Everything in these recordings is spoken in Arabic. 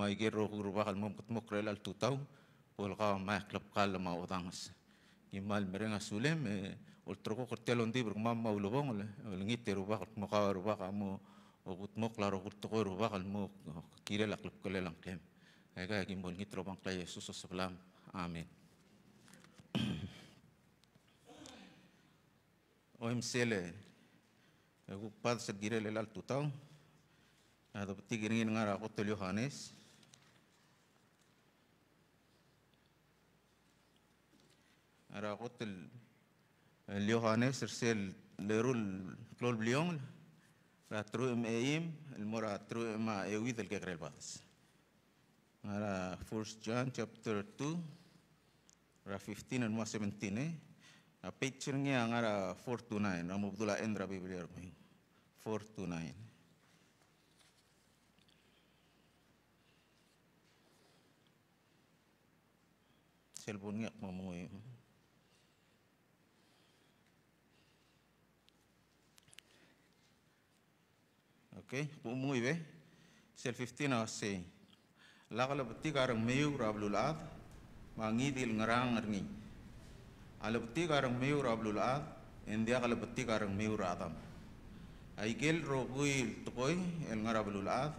mai ge ro ru bakal mom kut mok rel al tutau pol ka ma klap kal ma odangas imal merenga sulem e ol troko kortel ondi bro mam ma ulobong le ol ngite ru bakal mo ka ru bakal mo o kut mok la ro kut to ru bakal mo kire la klap kale lang kem ai ka kim bol ngitro bang kla yesus sebelam amin OMCL Aku pad segire le al tutau. Peti giringin ngara ko ersel lerul klol bliong la tru em eim el mora tru ma ewi del kegrel badas. Ara First John chapter 2 ra 15 and 17 eh. A picture niya ngara 4 to 9 ramu bdula endra biblia mo. 4 to 9. Cellphone ngak Okay, bu mui. Sel 15 or say. Lagal beti karang meu rablul ad. Mangi dil ngarang ngerni. Ala beti karang meu rablul ad. India kala beti karang meu radam. Aigel rogui tukoi el ngarablul ad.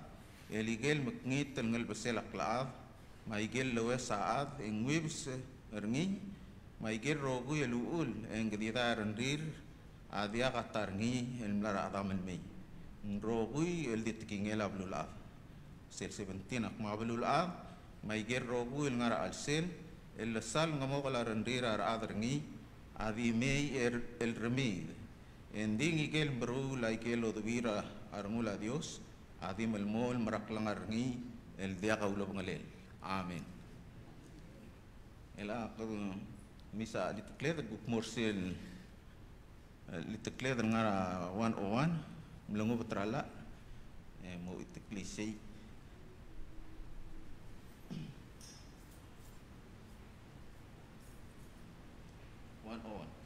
Eligel mengit tengel beselak lad. Maigel lewe saad ingwibs ngerni. Maigel rogui eluul engdiyar ngir. Adia katar el mlar adam el mei. Mm, rogui el kingela blula. Sel 17 akma blula. Mai ger rogui el ngara al sel. El sal ngamogala rendira ar adrngi. Adi mei er el remid. Ending ikel bru laikel odvira armula Dios. Adi mel mol maraklang arngi el dia kaulo ngalel. Amen. Ela kung misa litikleder gukmursil litikleder ngara 101 melongo bertralak eh mau itu klise one on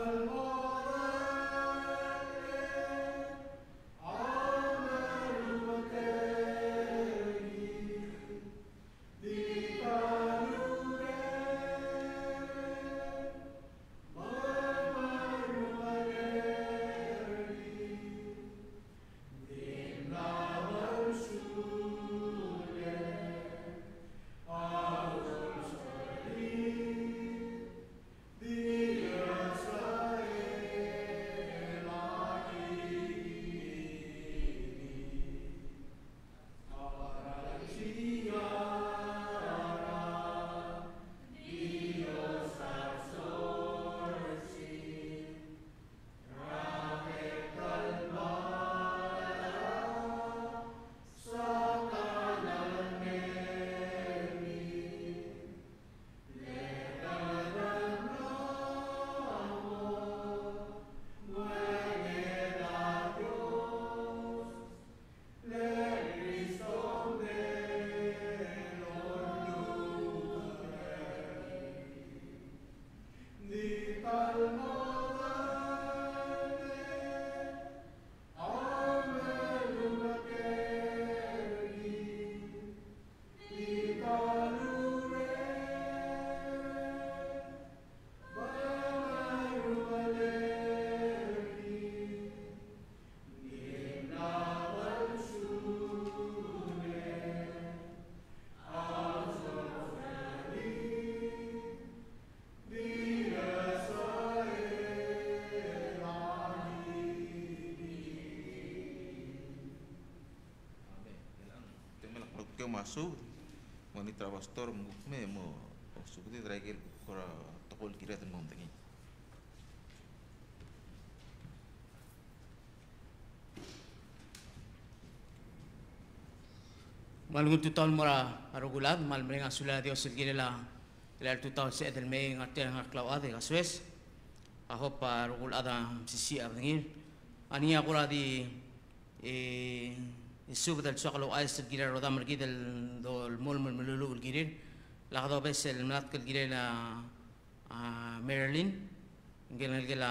Almighty. masu mani travastor mukme mo sukuti trakir kora tokol kira tan mon tangi Malungun tu tahun mora arugulat mal mereka sulah dia sergile la lelal tu tahun se edel mei ngatir ngaklaw ade kasues aku pa arugulat ada sisi abengir ania kura di eh السوق ده الشغل وايس الجيران وده مرقيد دول مول من ملولو الجيران لقد بس المناطق الجيران ميرلين قلنا الجلا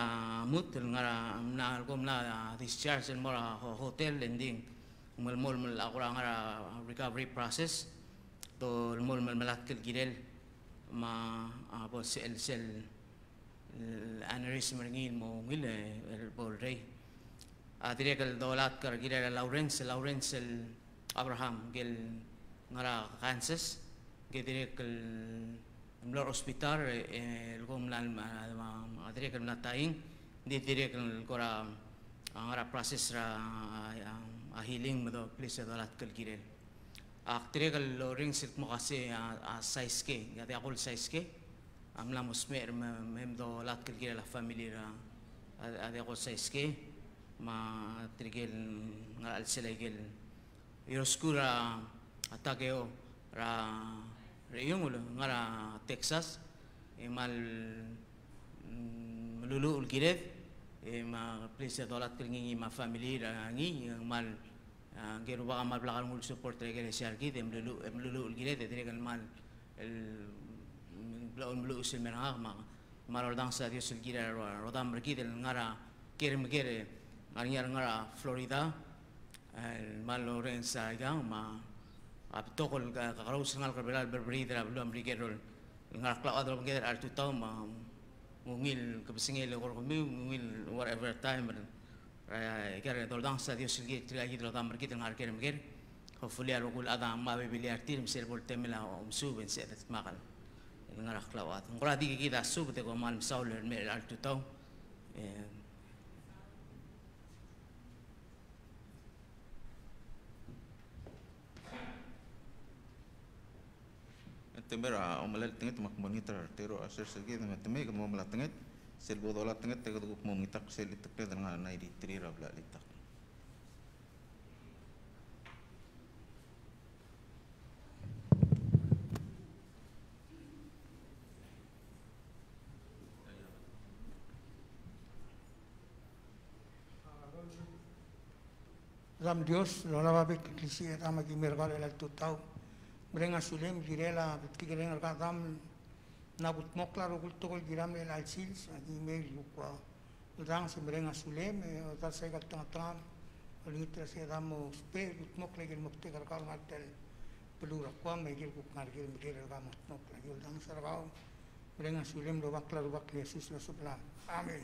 موت الغرا منا القوم لا discharge المرا هوتيل لندين مول مول من الأقرا غرا recovery process تو المول من المناطق الجيران ما بس السل الانريس مرقين مو غيل البول ري adire Ah, atirekal daulat kar gilera Lawrence, Lawrence Abraham gil ngara Kansas. Gitirekal mlar ospital el eh, eh, gomlan atirekal ah, nataing. Ditirekal kora ah, ngara process ra healing mado please daulat kal girel. Atirekal Lawrence mo kasi size ke, gati akol size ke. Amla musmer mem daulat kal girel family ra. Adi akol size ke matrigil nga alsilegil. Iroskura atageo ra reyungulo nga ra Texas. E Imal mm, lulu ulgirev e ma please dolat kringi ma family ra ngi mal ah, ngero ba mal blakal ngul support regel syargi dem lulu em lulu ulgirev e regel mal el blaun lulu usil merha ma marordang sa dios ulgira rodam regel nga ra kirim gere ngari ngara Florida el mal Lorenza yang ma abtokol ka karaw sangal ka belal berberida belum brigero ngara kla adro ngeder al tutau ma mungil kapsingil or kumi mungil whatever time raya kare doldang sa dios lagi trilagi doldang merkit ngar kere mger hopefully aro kul ada ma be bili artir misel bol temela om suben se dat makal. Ngara kla wat ngora di kita sub te ko mal saul mer al tutau temera omalel tinget mak monitor tero aser segi na teme ko mo mala tinget sel bodola tinget te ko mo mitak sel itak te dengan nai di tri ra bla litak Ram Dios, lo la va a ver que quisiera, dame que me regale el tutao. Μπρέν ασουλέμ, γυρέλα, τι γυρέν αργάδαμ, να βουτμόκλα ρογούλτο γολ γυράμ λέλα αλσίλς, αγί μέλ λουκουά. Ήταν σε μπρέν ασουλέμ, όταν σε έγαλ τον ατράμ, λίτρα σε δάμο σπέ, βουτμόκλα γελ μοκτέ καρκάλ μάρτελ πλούρα κουά, με γελ κουκνάρ γελ μικέλ αργά μοκτμόκλα. Ήταν σε αργάω, μπρέν ασουλέμ, ροβάκλα ροβάκλα, εσείς λασοπλά. Αμήν.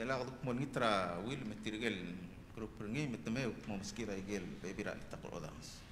ela aduk mon ngitra wil metirgel grup ngi metme mo meskira igel bebira itak rodas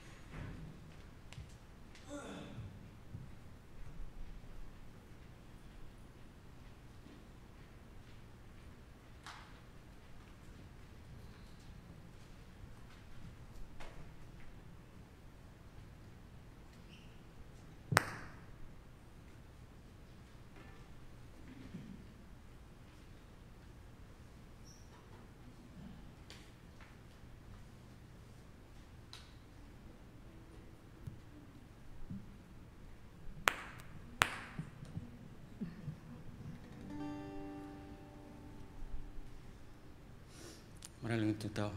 e tal.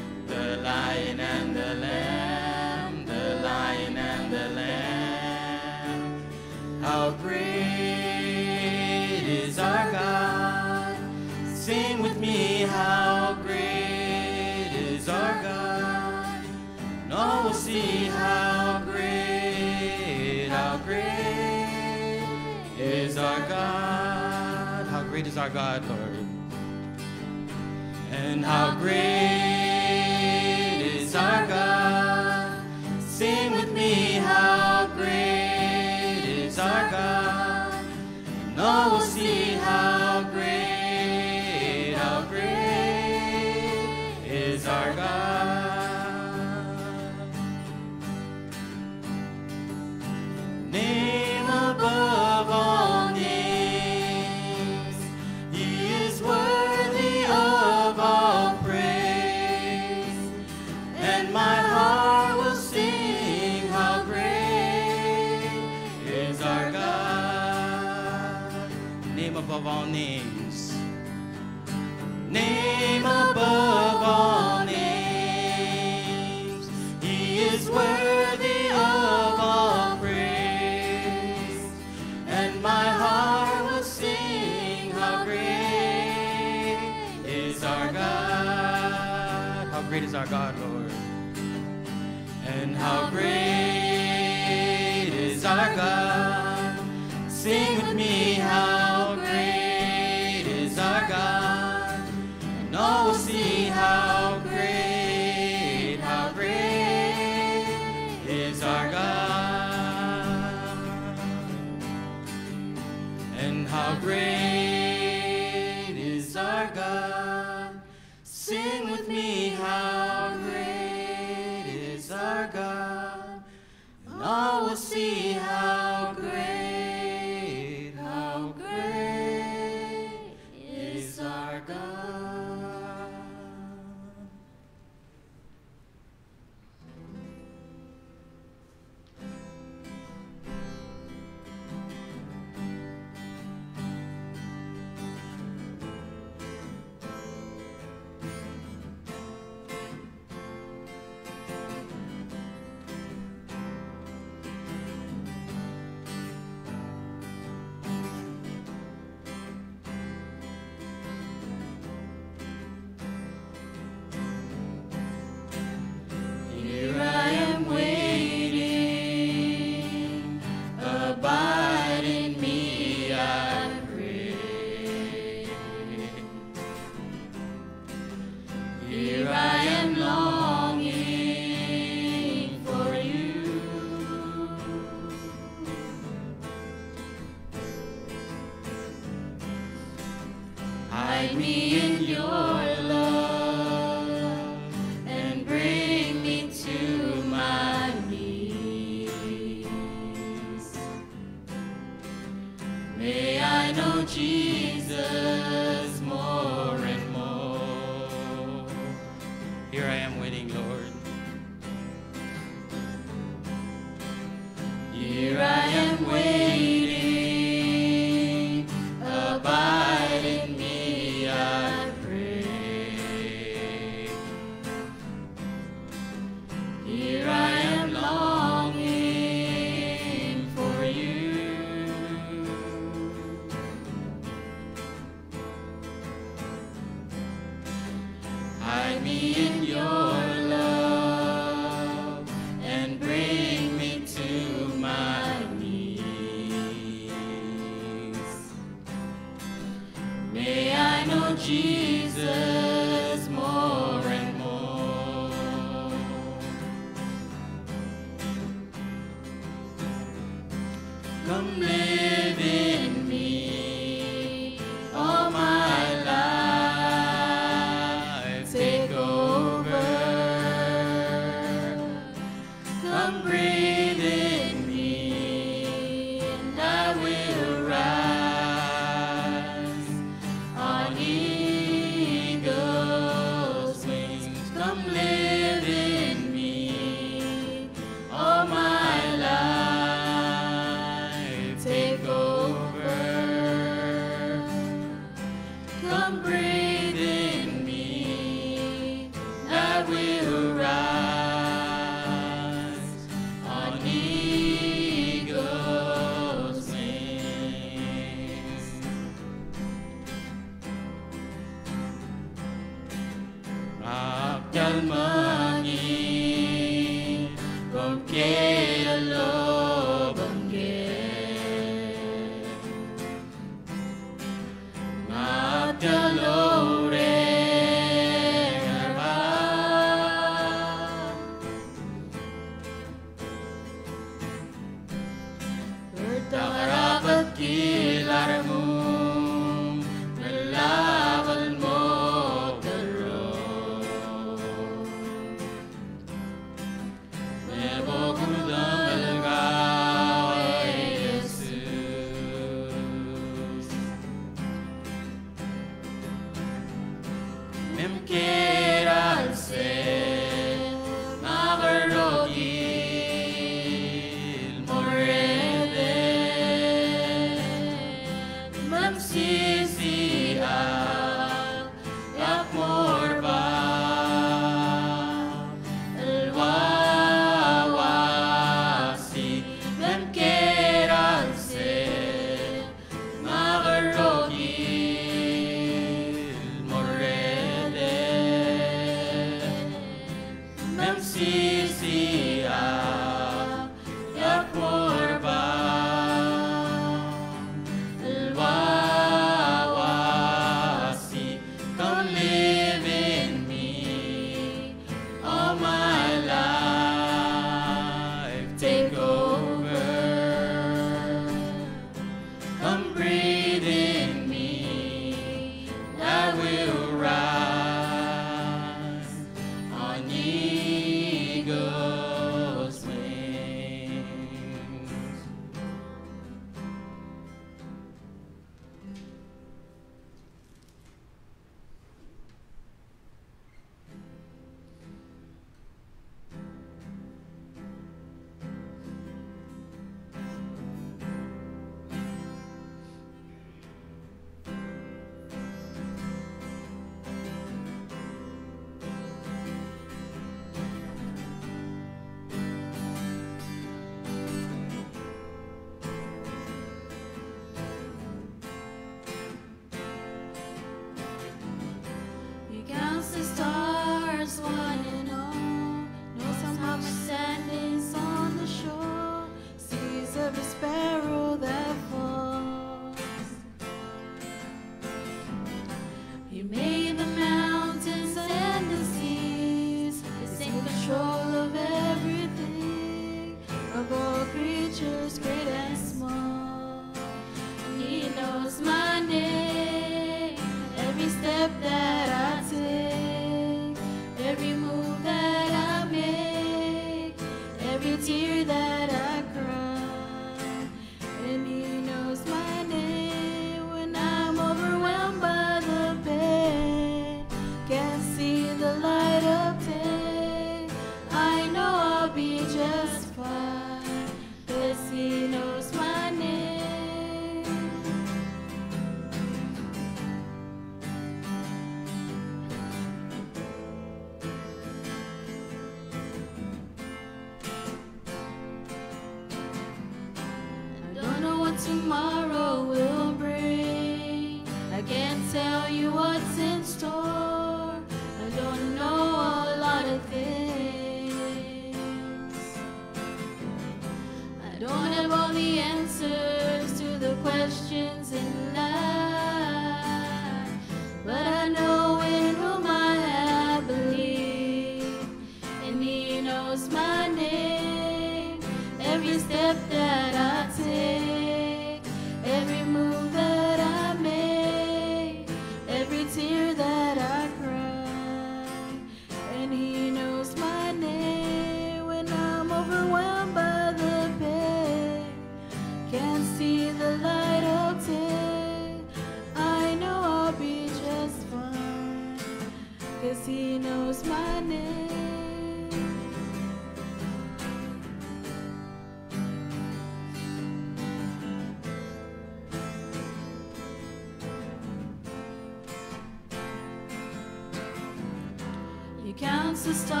sister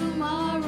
tomorrow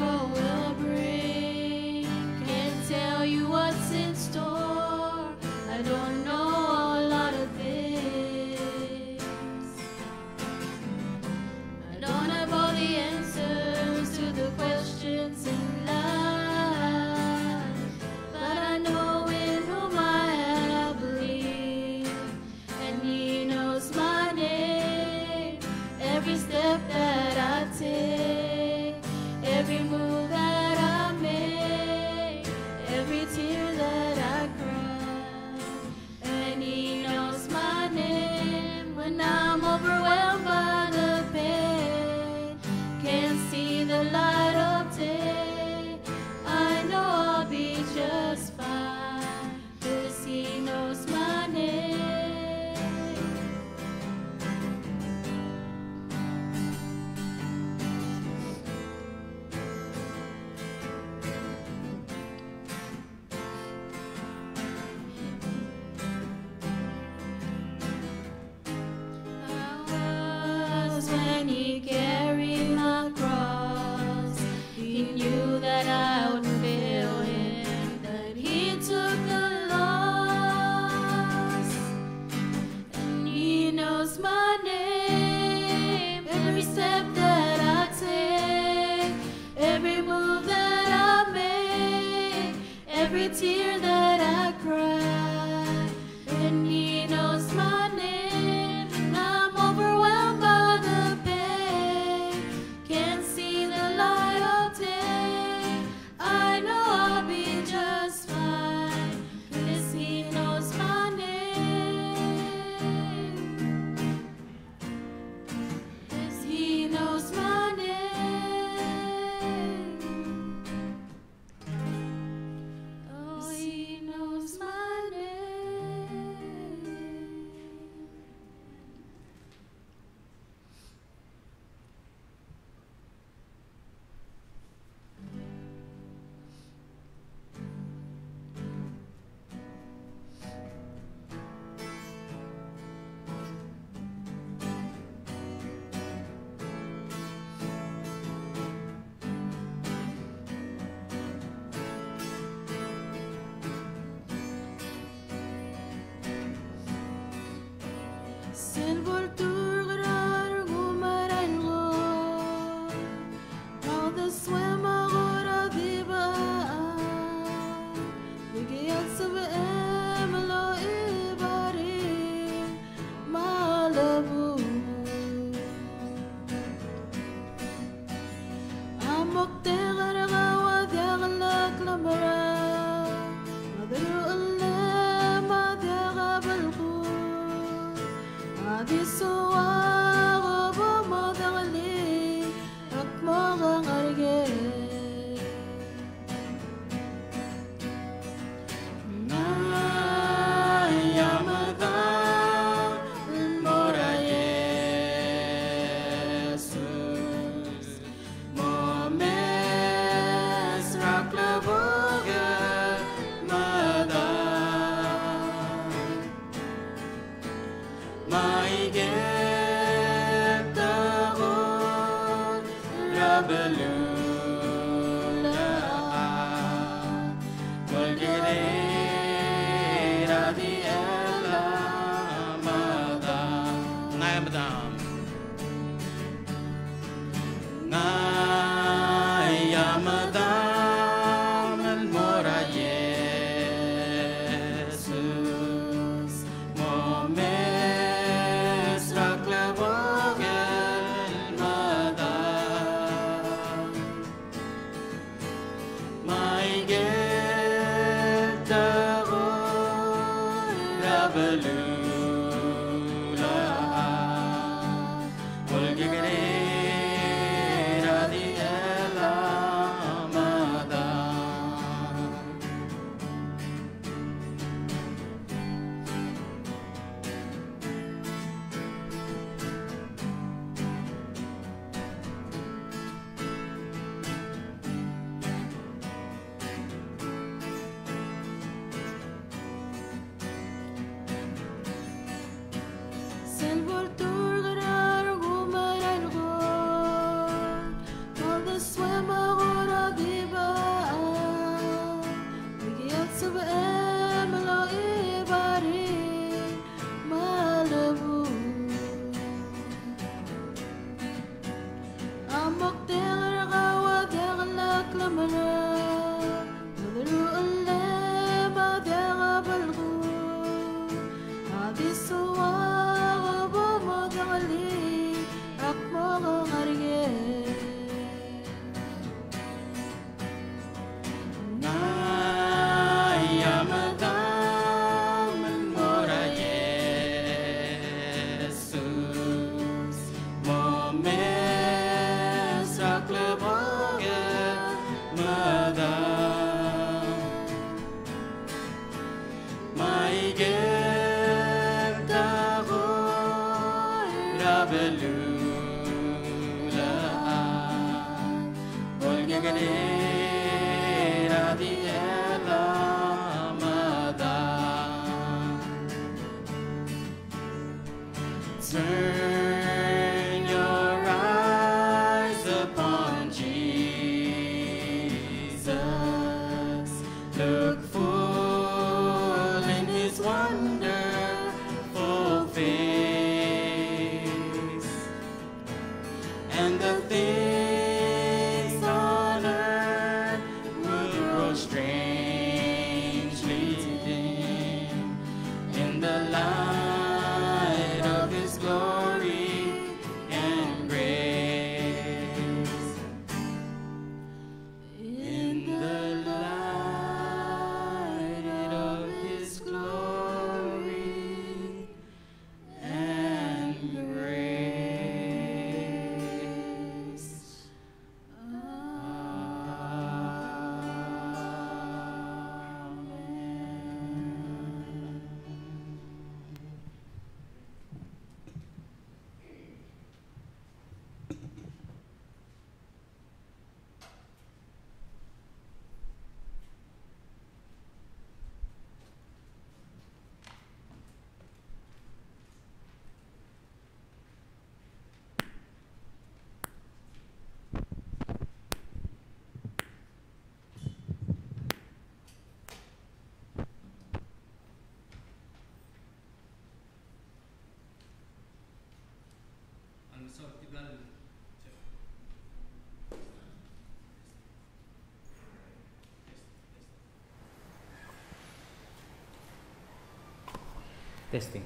Testing.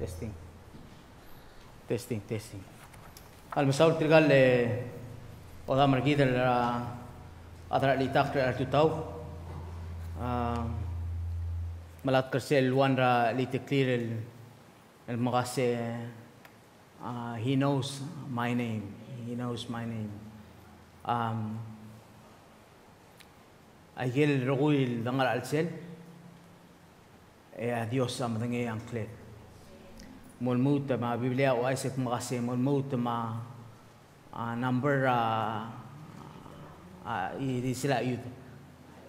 Testing. Testing, testing. Al mesaul tirgal le eh, odam argider la adra li takre al tutau. Ah, Malat kersel wan ra li el el eh. Uh, he knows my name. He knows my name. Um, Aigel rogui dangal al sel. e a Dios am dange ang klet. Mol mut ma Biblia o Isaac makase mol mut ma ah, number a i sila yun.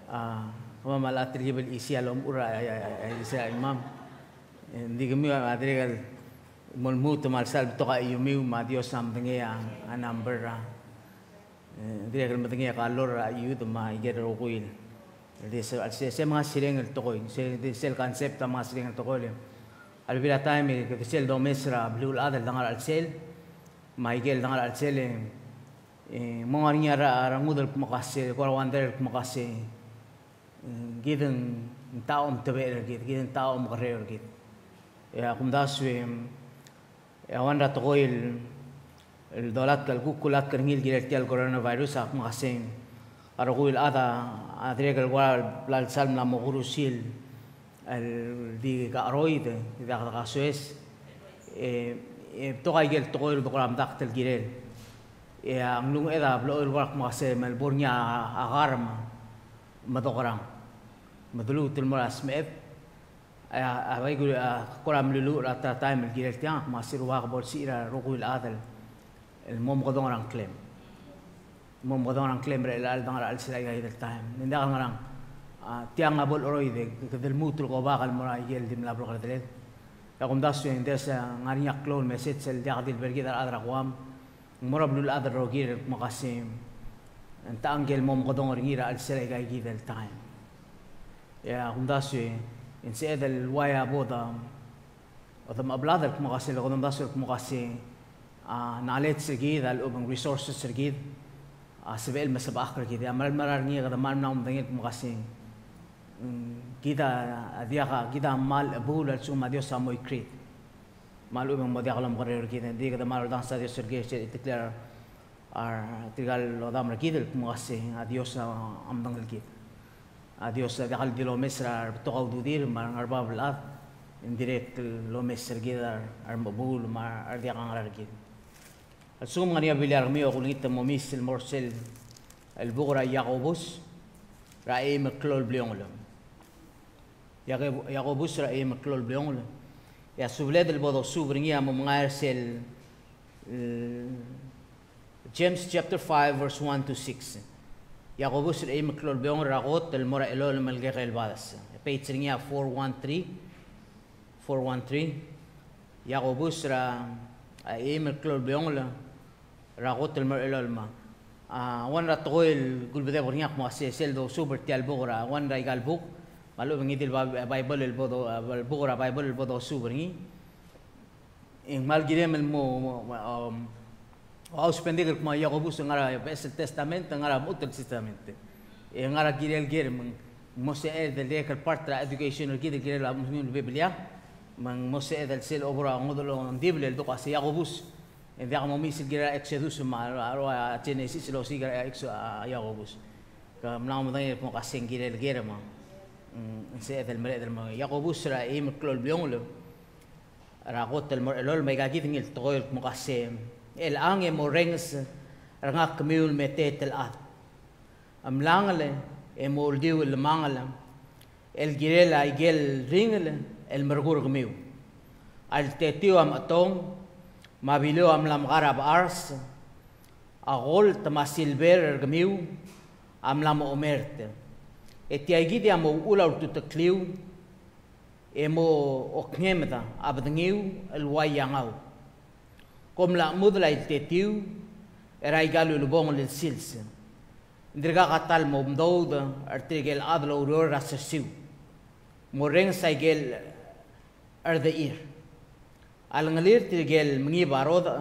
Ah, kama malatri gibel isi alom ura ay sila imam. Hindi kami matrigal mulmutumal salbto ka yumiuma Dios sambengeya anambera ah. eh, dire kel matengeya kalor ayu ah, to ma igero kuin dise alse se mga sileng el tokoy se dise el concept mga sileng el tokoy eh. al bila time eh, ke sel do mesra blul adal dangal al sel ma igel dangal al sel mga niya ra rangudel kumakase korwander kumakase given taom tebe git given taom kareo git. Ya kumdaswem اوان رات غويل الدولات كالكو كولات كرنيل جيرتي الكورونا فيروس اخ مغسين ارغويل ادا ادريك الوار بلال سالم لا مغورو سيل ال دي كارويد دي غاسويس اي توغا يل توغيل دوغرام داختل جيرل يا نون ادا بلو الوار مغسين ملبورنيا اغارم مدوغرام مدلو تلمراس مئب abay gul kolam lulu rata time girel tiang masir wak bol sira rugul adal المهم غدون ران كليم. المهم غدون ران كليم رأي الأل دان رأي سلاي هيدا التايم نندا غن ران تيان أبول أروي ذي كذا الموت الغباء المرا يجيل دي ملابر غدلين يقوم داسو إن داس غاري يقلون مسيت سل دي غدي البرجي دار أدر أقوام. مرا بلو الأدر روجير مقاسم أنت أنجل مم غدون رنجي رأي سلاي هيدا التايم يا قوم داسو إن سيد الوايا بودا وثم أبلادك مقاسم غدون داسو مقاسم نالت سرقيد الأوبن ريسورسز سرقيد سبيل مسب آخر كده أمر المرار نية غدا مال نوم دنيت مقاسين كده أديها كده مال أبول السوم أديو سامو يكريت مال أوبن مدي أغلى مقرر كده دي كده مال دان ساديو شيء تكلر ar tigal odam rakid el kumase adios am dangal kid adios dagal dilo mesra toqaw dudir mar arbab lat indirect lo mesra gidar ar mabul mar ar diaqan rakid السوم غني بلار ميو غنيت موميس المرسل البغرة يعقوبوس رأي مكلول بليونغلم يعقوبوس رأي مكلول بليونغلم يا سوبلاد البودو سوبرنيا ممغارسل James chapter 5 verse 1 to 6 يعقوبوس رأي مكلول بليونغ راغوت المرا إلول ملغير البادس بيتسرنيا 413 413 يعقوبوس رأي مكلول بليونغلم ragot el mer elol ma a wan rat goil gul bede borniak mo ase sel do super tial bogora wan rai gal buk malu bengi dil bible el bodo el bogora bible el bodo super ni en mal girem el mo au spender el ma yakobus ngara el testamento ngara mutel testamento e ngara girel gerem mo se e de el part tra education el gide girel la biblia man mo se e del sel obra ngodolo ndible do ase yakobus Enviar mo misil gira exodus ma aro a Genesis lo si gira exo a Jacobus. Ka mna mo dai mo kasing gira el gira ma. Se del mre del ma Jacobus ra im klol biong lo. Ra got el mor lol me ga git ngil toil mo kasem. El ange mo rengs rangak miul metet el at. Am langale e mo el mangala. El gira la igel ringale el mergur gmiu. Al tetio am atong mabilo am lam garab ars agol tama silver gmiu am lam omerte et yaigidi am ula tu takliu emo oknemda abdngiu el wayangau com la mudla el tetiu, era igual el bon el silse. Drega a tal mom douda, er trigel adlo uror assessiu. Morren saigel er de ir. Al ngalir trigel mngi baroda,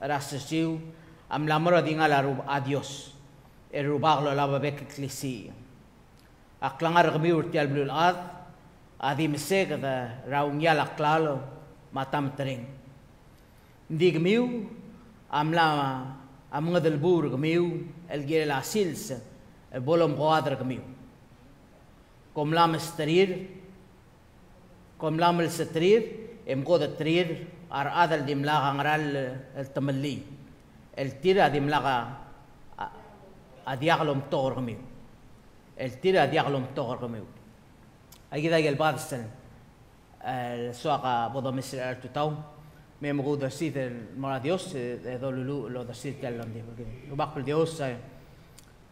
er assessiu, am la mora dingala rub adios, er rubaglo la e babek eclesia. Aklangar gmi urti al blul ad, adim segda raungyal aklalo, matam tering. Adim segda raungyal aklalo, matam tering. Ndi gmiu am la am ngadal bur gmiu el gel la sils el bolom quadra gmiu kom lam strir kom lam el strir امقود الترير ار ادل دي ملاغا غرال التملي التير دي ملاغا اديغلم تورغمي التير اديغلم تورغمي اي كده البعض السنة السواقة بوضع مصر ارتوتاو me mă rog dăsit el maradios e eh, do lulu lo dăsit el landi porque lo bajo el dios eh.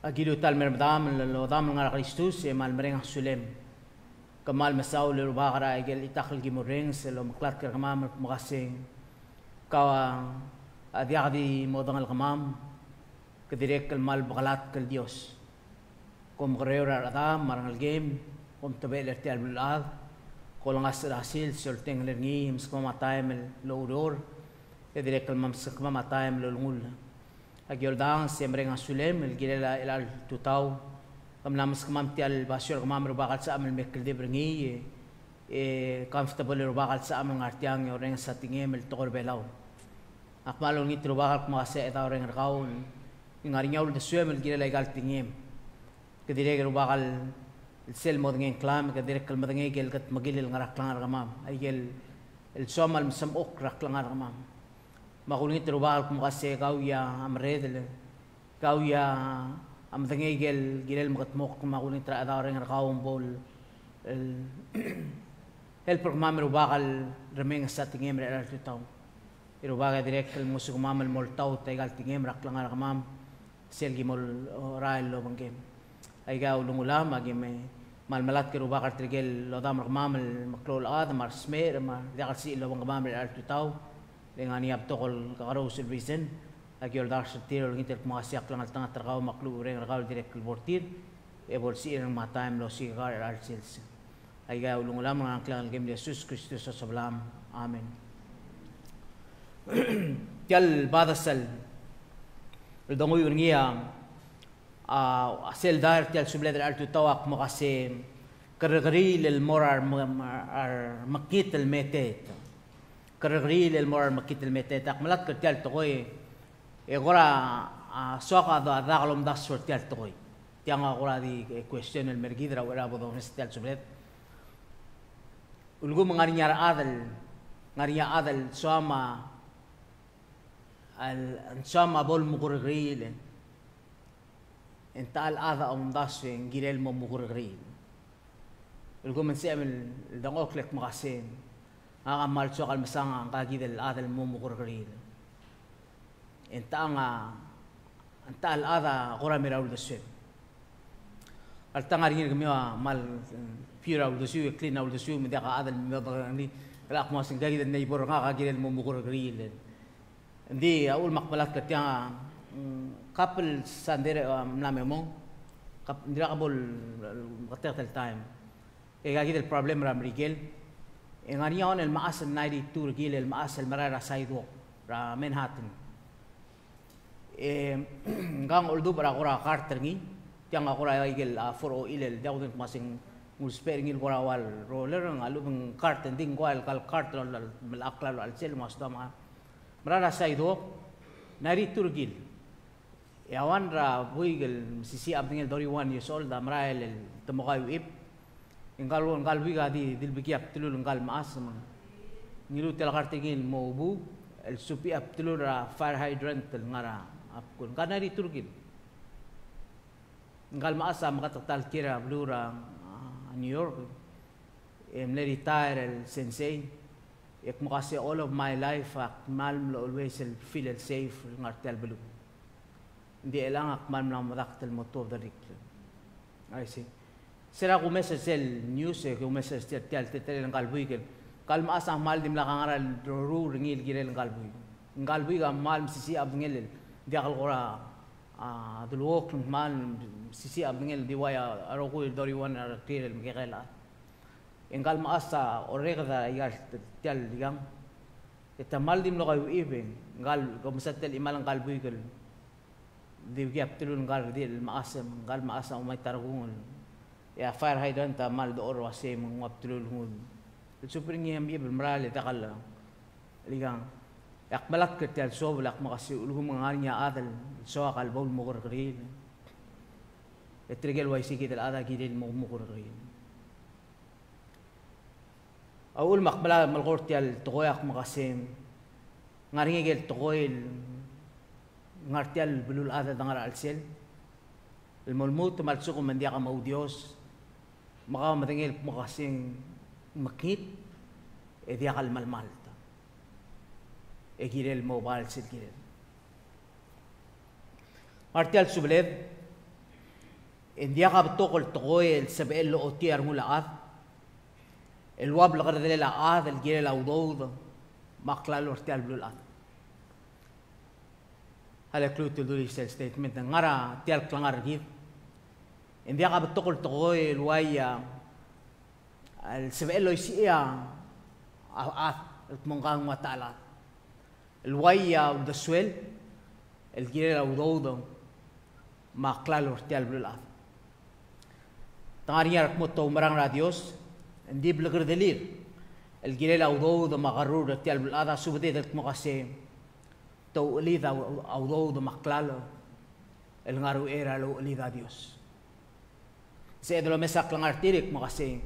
aquí lo tal mer dam lo dam ngar Christus e mal merenga sulem kamal mesau lo bagra e gel itakhl gi moreng se lo mklat ker gamam mgaseng kawa adiardi modang al gamam kedirek el mal bgalat kel dios. Kom greura adam marangal game kom tabel ertial bulad kol ngas rasil sol teng le ngim skom ataim lo uror e dire kel mam sik mam ataim lo ngul a dang sem e reng el gile el al tutau kam nam sik mam ti al basur mam ro bagal sa amel mekel de bringi e comfortable ro bagal sa amel ngar tiang yo mel tor belau akmal ngi tro bagal kuma se eta orang gaun ngar nyaul de suem el gile la gal tinge ro bagal السيل مدنين كلام كدير كل مدنين جل كت مجيل الغرق كلام رقمام أجل السوم المسم أوك رق كلام رقمام ما قولين تروبال كم قاسي قوية أمريد قوية أم دنيا جل جل المقتموق ما قولين ترى دارين رقاوم بول el programa lo baga el remen sa tingem re al tutau iro baga direct el musuk mam el moltau te gal tingem rak lang rak mam sel gimol ora el lo bangem ay ga ulungulam agime مال ملات كرو باقر ترجل لو دام رغمام المكلول آذ مار سمير مار ديغل سي لو بنغمام الالتو تاو لنغان يبتغو الغروس الويزن لكي يولدار شرطير ولغين تلك مغاسي أقلان التنغ ترغاو مقلوب ورين رغاو ديريك البورتير يبول سي ما تايم لو سي غار الالت سيلس أيها أولو لام لنغان كلان الجيم ليسوس كريستوس وصبلام آمين. جل بادسل الدموي ونغيام angklang al game Jesus Kristus sa sablam amen tial badasal ردونغو يرنيا أسيل دار تيال سبلاد الأرتو توق مقاسم كرغري للمرار مكيت الميتات كرغري للمر مكيت الميتة تقملت كرتيال تقوي إغورا سوقا ذا ذاقلهم داس فرتيال تقوي تيانا غورا دي كويستيون المرجيدرا ولا بدو نستيال سبلت ulgu mengarinya adal ngarinya adal sama al sama bol mugurgril انتقل هذا أو مضاش جيريل مو مغرغرين يقول من سيعمل دعوك لك مغاسين. هذا مال شو قال مسانا عن قاعد يدل هذا المو مغرغرين انت أنا انت هذا غرا مرا ولد السيف التنغارين كما مال فيرا ولد السيف كلينا ولد السيف من ذاك هذا المبغرغرين لا قماس قاعد يدل نيبور غا غير المو مغرغرين دي أول مقبلات كتيان couple sa dire na memo dira kabol water tel time. Eh, e gagi del problem ram rigel en arion el maas en tur gil el maas el marara gang oldu bra gora carter ni tiang gora igel a foro ilel dawden masing mul sparing il gora wal roller ng alu ng carter ding gwal kal carter al mel aklal al sel masdama uh. marara saido nairi tur gil yawan ra buigel sisi abdingel 31 years old amrael el tamokayu ip Engkal engkal wiga di dil biki ap tulul engkal maas man. Ngilu tel kartingin mo bu el supi ap tulul ra fire hydrant tel ngara ap kun kana di turkin. Engkal maas am katatal kira blura New York. Em le retire el sensei. Ek mo all of my life ak malm lo always el feel el safe ngartel belu di elang akman mlang mrak tel motor dari. rikle ai si sera message sel news e ku message tel tel tel tel ngal bui kal ma sa ah mal dim la ngara ru ringil gire ngal bui ngal bui ga mal sisi abngel ngel di al a de mal sisi abngel ngel di waya aro ku dori wan ar tel el ngela ngal ma sa oreg da tel yang eta mal dim lo ga ibe ngal ko message tel imal ngal Di gyap tulun ngal di maasam ngal maasa umay taragungon ya fire hydrant ta mal do oro ase mong ngaptulul ngun supring yam ibel mrale takalla ligang yak malak ketel so bulak makasi ulhum nganya adal so akal bol mo gorgril etrigel way sikit al ada gidil mo ngartial bulul ada dangar alsel الملموت مالسوكم من ديقة مو ديوس maka matengil makasing makit e dia kal mal malta e girel mo bal sil girel artial subled en dia ka tokol tokoy el sabel lo otiar mula ad el wab la gardele la ad el girel awdod makla lo artial blul ad هذا كلو تلدولي شيل ستيتمنت نغرا تيال كلانغر جيف إن ديا قبل تقول تقوي الوايا السبئ لو يسيا أعث آه، آه، المنغان وتعالى الوايا ودسويل الجيرة ودودا ما قلال ورتيال بلالعث تاريا ركمت تومران راديوس إن دي بلغر دليل. الجيرة ودودا ما غرور رتيال بلالعث سوبدي دلت مغاسيه tu ulida au do do maklalo el ngaru era lo ulida Dios. Se do mesak lang artirik mo kasi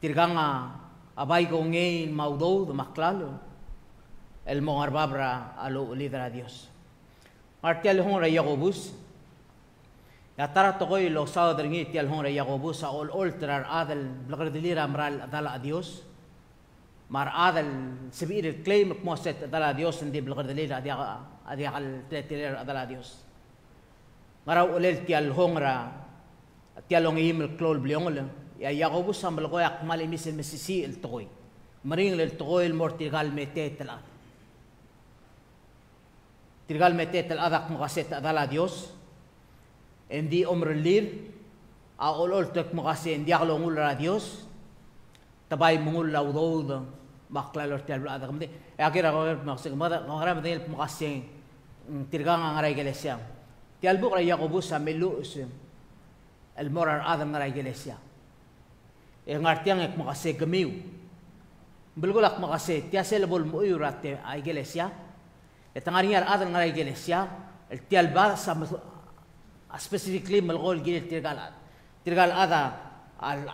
tirganga abay ko ngay maudo do maklalo el mo arbabra alo ulida Dios. Artial hon ra Jacobus Yatara tokoy lo sa dringi tial hon ra Jacobus sa ol ultrar adel blagredilira amral dala Dios. مار هذا السبيل الكليم كموست ادلا ديوس اندي بالغرد ليلة ادي ادي على ثلاثة ليلة ادلا ديوس. مارا وليل تيال الهونغرا تيال لونغ إيم الكلول بليونغل يا ياغوبو سام بلغوي اقمال إميس المسيسي التغوي. مرين للتغوي المورتي غال ميتيت الاد تيرغال ميتيت الاد اقمغاسيت ادلا ديوس. إندي أمر الليل أقول اول تك مغاسي إندي أغلو مول راديوس kaset adala Dios endi omrelir a olol tek mo kasi endi aklo ngul ra Dios tabay mungul laudod maklalor tial adak mde akira ko maksig mada ngara mde mo kasi tirgang ngaray iglesia tial buk ra yakobu sa melu المرة الأعظم من الإجليسيا ngartiang ek makase gamiu bulgulak makase tiasel bol muyu ratte a iglesia e tangariar adal ngara iglesia el tial ba sa specifically malgol gil tirgal tirgal ada al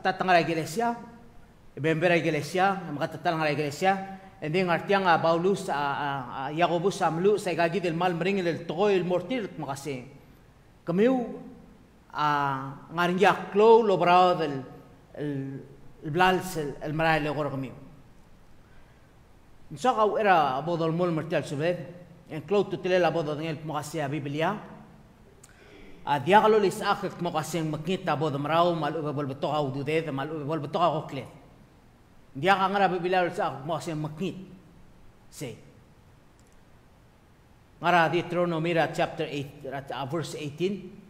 tatangara iglesia membera iglesia, magatatang nga iglesia, hindi ngartiyang uh, Paulus, uh, uh, uh Jacobus, Amlu, sa igagid il mal mringil il togoy il mortir makasi. Kamiw, uh, ngarin yaklo lo braod il, il, il blals il maray le gor kamiw. Nsa kaw era abodo il mol martial subed, en klo tutilil abodo ngil makasi a Biblia, Adiakalo lis akik mo kasi makita abodo maraw, malubabol betoka ududet, malubabol betoka koklet. Dia akan ngara bibilar sa mo sa maknit. Say. Ngara di Deuteronomy chapter 8 verse 18.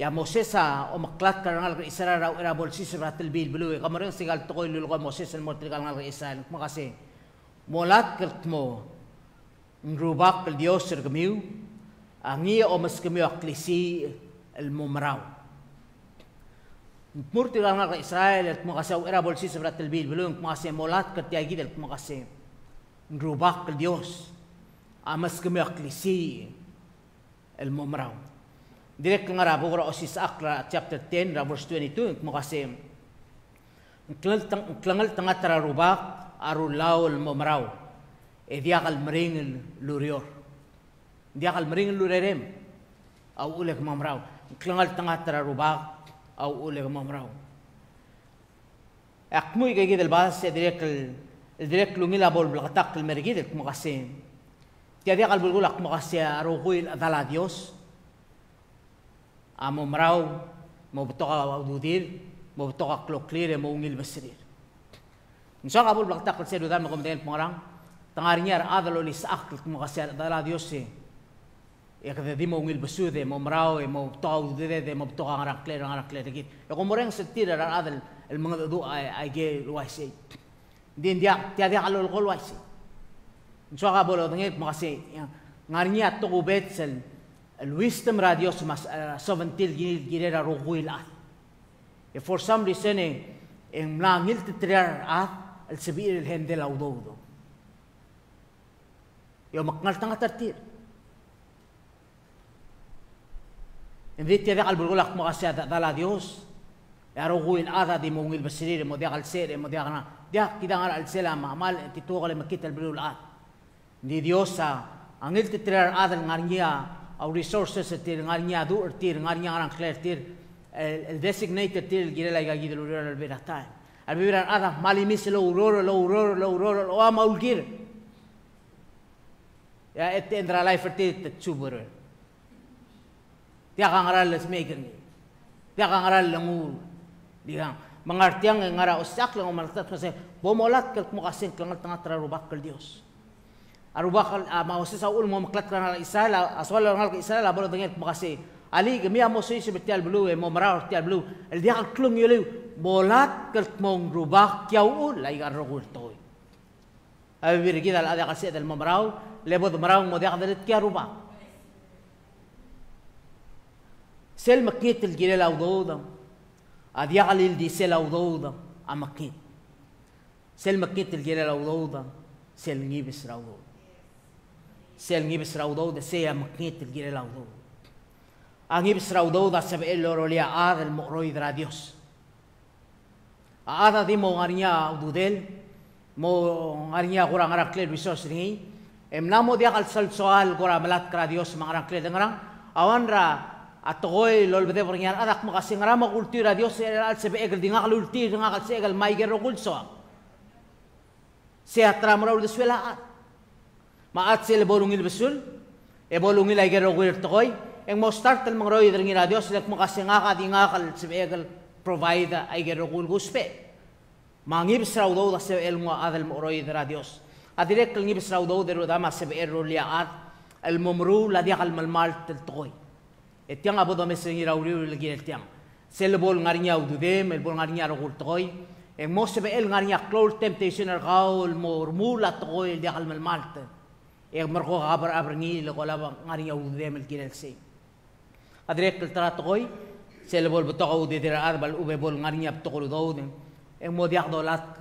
Ya Moses sa o maklat karangal ka Israel raw irabol si Suratul Bil Bulu. Kamarang sigal tukoy lulko Moses sa mortal karangal ka Israel. Makasi molat kert mo ngrubak kal Dios sir kamiu ang iya o mas kamiu aklisi el mumraw. murti dalam Israel el kumakasi au era bolsi sebrat el bil belum kumakasi molat ketia gid el kumakasi ngrubak el dios amas kemi aklisi el mumrau direk ngara bugra osis akra chapter 10 ra verse 22 kumakasi ngklal tang ngklangal tanga tara rubak aru el mumrau e eh, dia kal mering lurior. Dia kal mering el lurerem. Au ulek mumrau Klangal tanga tara rubak أو أولي غمام راو أقمو يجي جيد الباس يدريك ال يدريك لوني لابول بلغتاك المرجيد المغسين تيادي قلب يقول أقمو غسيا روغوي الادالا ديوس أمو مراو مو بتوغا ودودير مو بتوغا كلو كلير مو نيل بسرير. ان شاء الله بلغتاك السيد ودان مغمدين مران تنغارنيار ادلو لي ساقلك مغسيا الادالا ديوسي e betoka ududir de mo betoka ngarang kler ngarang kler git ya ko moreng setir ra adal el mga du ay ay ge luwase din dia dia dia kalol kol wase Nsa kabul ngit mo kasi ngarinya to ubet sel الويستم راديوس مس سوفنتيل جيل جيرا روغويل آت for some reason en mlangil titrear at el sabir el hendel au dodo yo maknal de al bulgulak mo kasi dala Dios ya roguil ada di mo ngil basirir mo dia al ser mo dia na dia kita ngal al sela ma mal titugal makita el bulul at ni Dios sa angil titrear at ngarnya أو resources تير ngarinya du تير ngarinya orang clear تير el designated تير gire la gagi del uroro el berata al viviran ada mali mis lo uroro lo uroro lo uroro lo ama ulgir ya et endra life te te chubur dia kangaral les megen dia kangaral lengu dia mengartiang ngara usak lang umaltat kasi bomolat kel mukasin klang tengah terarubak kel Dios arubak uh, mausi sa ulmo maklat kana Israel aswal ngal Israel abolo dengan makasi ali gemi amo si si betial blu e mo mara betial blu el dia klung yulu bolat kel mong rubak kiau ul lai gar rogul toy abi bir gida ada kasi del mo marau lebo do marau mo dia kadet kia rubak sel makit el gire laudoda adia galil di sel laudoda a makit sel makit el gire laudoda sel ngibis laudoda sel ngibis laudoda se a makit el gire laudoda ang ngibis laudoda sa el orolia ad el moroy dra Dios ada di mo ngarinya ududel mo ngarinya kurang arak kle resource ni em namo dia kal sal soal gora melat kra Dios mangarang kle dengarang awan ra atoy lol bede mo kasi ngarama kultura Dios al sebe egel dinga kal ulti dinga kal segel mai gero kulso se atra mora ul deswela maat sel bolungil besul e bolungil ay gero gwer toy eng mo start tel mangroy dringi Dios lek mo kasi nga ka dinga kal sebe egel provide ay gero kul guspe mangib srau do da se el mo adel mo roy dra Dios adirek ngib srau do dero da ma sebe erro liaat el momru la dia kal malmal tel toy etiang abo do mesen ira uri uri lagi etiang sel bol ngarinya udu dem el bol ngarinya ro gul toy e mo sebe el ngarinya close temptation er gaul mo mula toy el dia kal malmal e mergo gabar abrangi le kola ngarinya udu dem el kirel se adirek kel tra toy sel bol botoko udu dira arbal ube bol ngarinya botoko do dem e mo dia dolat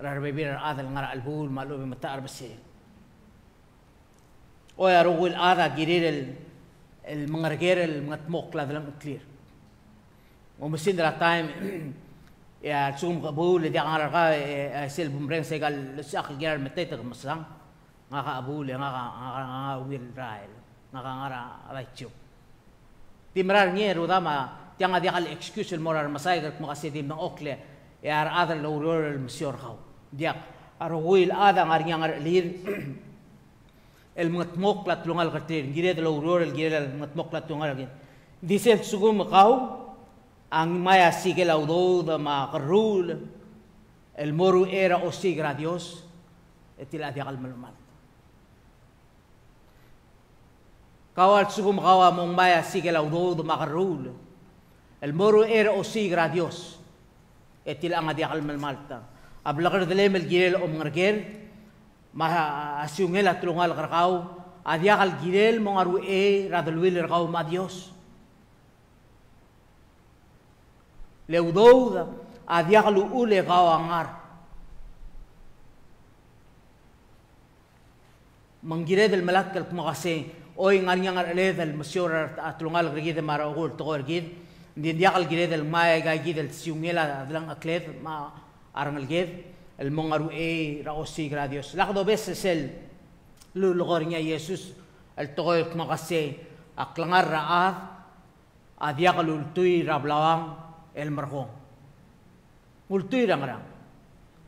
rar bebir adal ngara al bul malu be mata arbase o ya rugul ada girir المنرجير المتموق لا دلم كلير ومسين درا تايم يا تشوم قبول دي عار غا سيل بومبرين سي قال الساخ غير متيت غمصا غا قبول غا غا ويل رايل غا غا را رايتشو تيمرار نيرو داما تيان غادي قال اكسكيوز المورار مساي درك مغاسي دي من أوكلي يا ار اذر لو رور المسيور غاو. دياك ار ويل اذر غار نيان غار لير المتموق لاتلون الغتير جيرد الأورور الجيرد المتموق لاتلون الغتير dice el sugum gau ang maya sigue la udoda ma rul el moru era o sigra Dios etila dia al malumat kawal sugum gawa mong maya sigue la udoda ma el moru era o sigra Dios etila ang dia al malumat ablaqar dilem el gel o mngerger ما اسيونيل اترون على غرغاو اديا غال جيريل مون ارو اي رادلويل ما ديوس لودوغا اديا غلو اولي غاو انار من جيري دل ملاك كلك مغاسي إن نار نار لي دل مسيور اترون على غرغي دي ماراغول تغور جيد دي ديا غال جيري دل ماي غاي جيد السيونيل ادلان اكليف ما ارنل جيد el mongaruei raosi gradios lakdo besesel lulugornya Yesus el togoyok magase aklangar raad adiak lultui rablawang el marhong ultui rangrang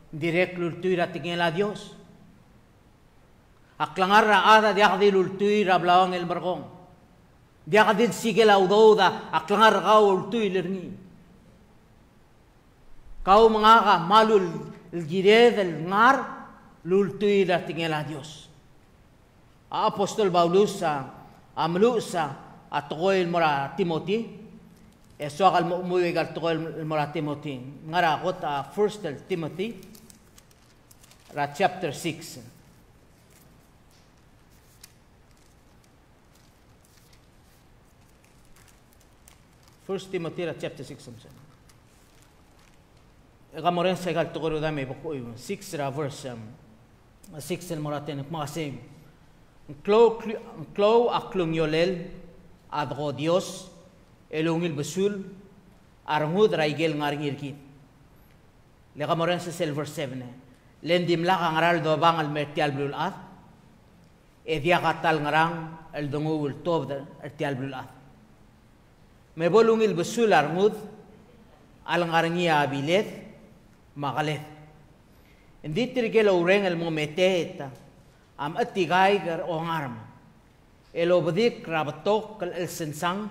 direk lultui ratingela Dios. Aklangar raad adiak di lultui rablawang el marhong diak din sigela udauda aklangar raw ultui lirni kau mga ka malul el guiré del mar, lultuida tingela Dios. Apostol Baulusa, Amlusa, atoy mora Timothy, eso al muwig al toy mora Timothy. Ngara got a first Timothy, ra chapter 6. First Timothy, ra chapter 6, samsan Ega moren sa gal to ro dame boko 6 ra verse 6 el mora ten makasem Klo klo aklung yolel adgo Dios elungil besul arngud raigel ngaringir ki lega moren sa silver 7 lendim la ngaral do bang al mertial blul at e dia katal ngarang el dongu ul tob da ertial blul at me bolungil besul arngud al ngaringi abilet magalet hindi tirigel ureng el mometeta am atigay gar o ngarm elo badik rabatok kal el sensang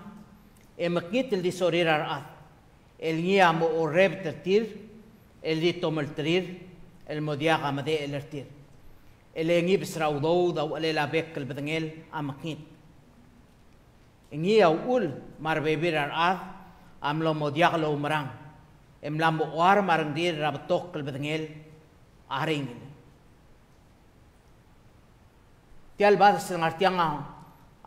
e makit el disorir ar el ngia mo o reb tertir el di tomel trir el modiaga made el ertir el ngi bisra udo da el la bek el amakit ngia ul mar bebir ar am lo modiag lo marang em lam war marang dir rabatok el bedengel aring tial bad sengar tianga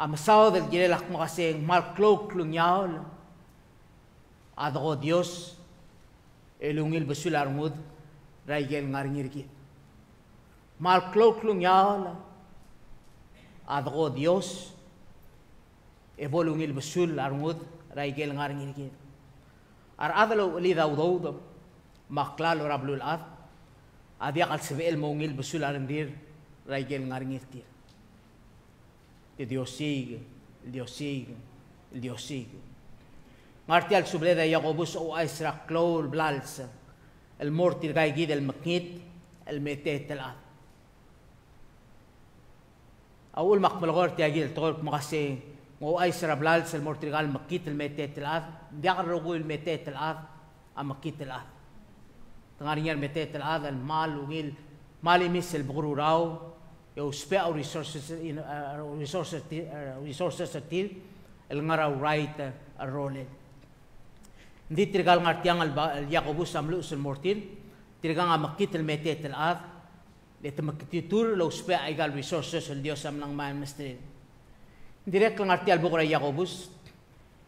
Amasao del gire lak makasing mal klok klunyaol. Adago Dios elungil besul armud raigel ngaringirki. Mal klok klunyaol. Adago Dios evolungil besul armud raigel ngaringirki. Ar adalo li daudau maklalo rablul ad. Adi akal sebel mongil besul armdir raigel ngaringirki. que Dios sigue, Dios sigue, Dios sigue. Marti al subleda Jacobus o Aisra Klol Blalsa, el mortir gai gid el maknit, el metet el ad. أول ما قبل غير تاجي التغير مغسي مو أيسر بلالس المورتي قال مكيت الميتات الأرض رغول الميتات الأرض أم مكيت الأرض. تغارير الميتات الأرض المال وغيل مالي مثل بغروراو يو سبيع resources resources resources تير الغرا رايت الرول. دي ترجع الغرتيان الياقوبوس أملوس المورتين ترجع مكيت الميتات الأرض. لتمكتيتور لو سبيع إيغال resources الديوس أملان ما مسترين Direkt lang arti albo kuray Jacobus.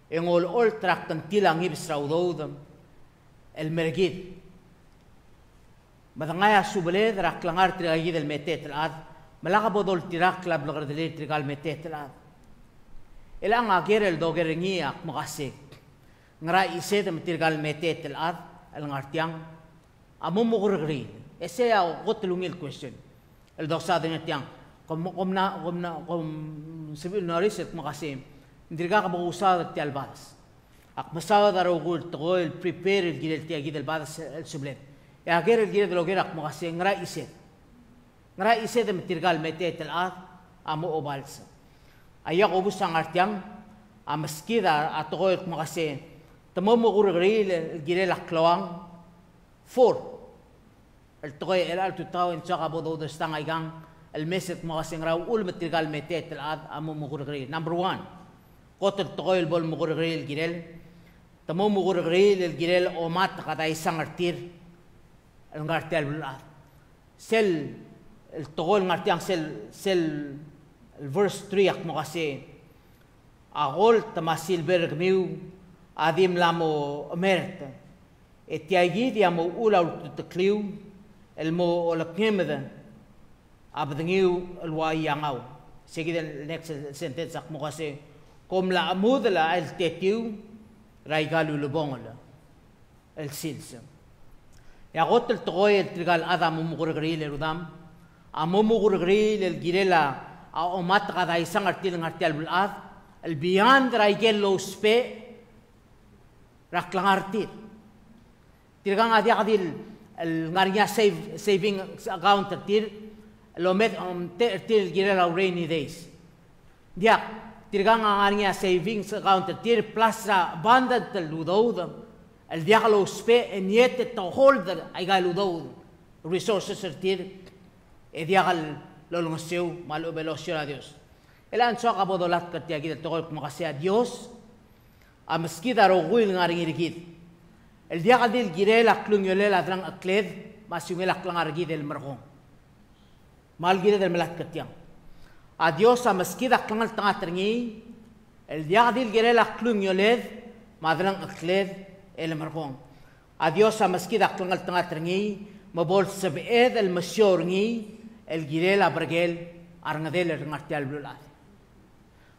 Yung ol ol trakt ang tilang ibsraudodam. El mergid. Madangaya subale rak lang arti agid el metetrad. Malakabodol tirak lab lagradeli trigal metetrad. Ilang agir el doger ngiak makasik. Ngara iset mtirgal metetrad el ngartiang. Amumukurigrid. Ese ya ukot lungil question. El doksa din tiang. Kom kom na kom na kom sibil na reset makasim dirga ka bagusad ti albadas ak masawad aro gul tgol prepare el gidel ti gidel badas el sublet ya ger el gidel lo gerak makasim ngra iset ngra iset dem tirgal metet el at amo obalsa ayak obus ang artyang amaskida atgol makasim tamo mo gurgri el gidel aklawang for el toy el alto tao en chaka bodo de stangaigang المسك مغسين راو أول مترقال ميتات الآد أمو مغرغري نمبر وان قطر تقويل بول مغرغري الجريل. تمو مغرغري الجريل أو ما تقطع يسانغرتير الغرتيل بالآد سل التقول نغرتيان سل سل الفيرس 3 مغسين أقول تماثيل برغ ميو أديم لامو أمرت اتياجيد يامو أولا تكليو المو أولا abdingiu alwai yangaw. Sige the next sentence akmo kasi kom la amudla al tetiu raigalu lubongola al silsa yagot el toy el trigal adam mumugurgril el udam amumugurgril el girela a omat kada isang artil ngartial bulad el beyond raigel lo spe raklang artil. Tirgang adia kadil el ngarnya save saving account tir lomet om um, til gira rainy days. Dia tirgang angania savings account tir plus banded tel ludoud el diaglo spe en yet to holder aiga ludoud resources er tir e diagal lo lungseu malo velocio a Dios. El ancho anso akabodolat katia gida tokol kumakasi a Dios a meskida roguil ngaringirigid. El diagal dil girela klungyole la drang akled masumela klangarigid el mergong. Del melat katiang adios a meskida klangal tanga terngi el dia dil gere la klung yoled madran akled el margong adios a meskida klangal tanga terngi mabol sabed el masyorngi el gire la bergel arngadel el ngartial blulat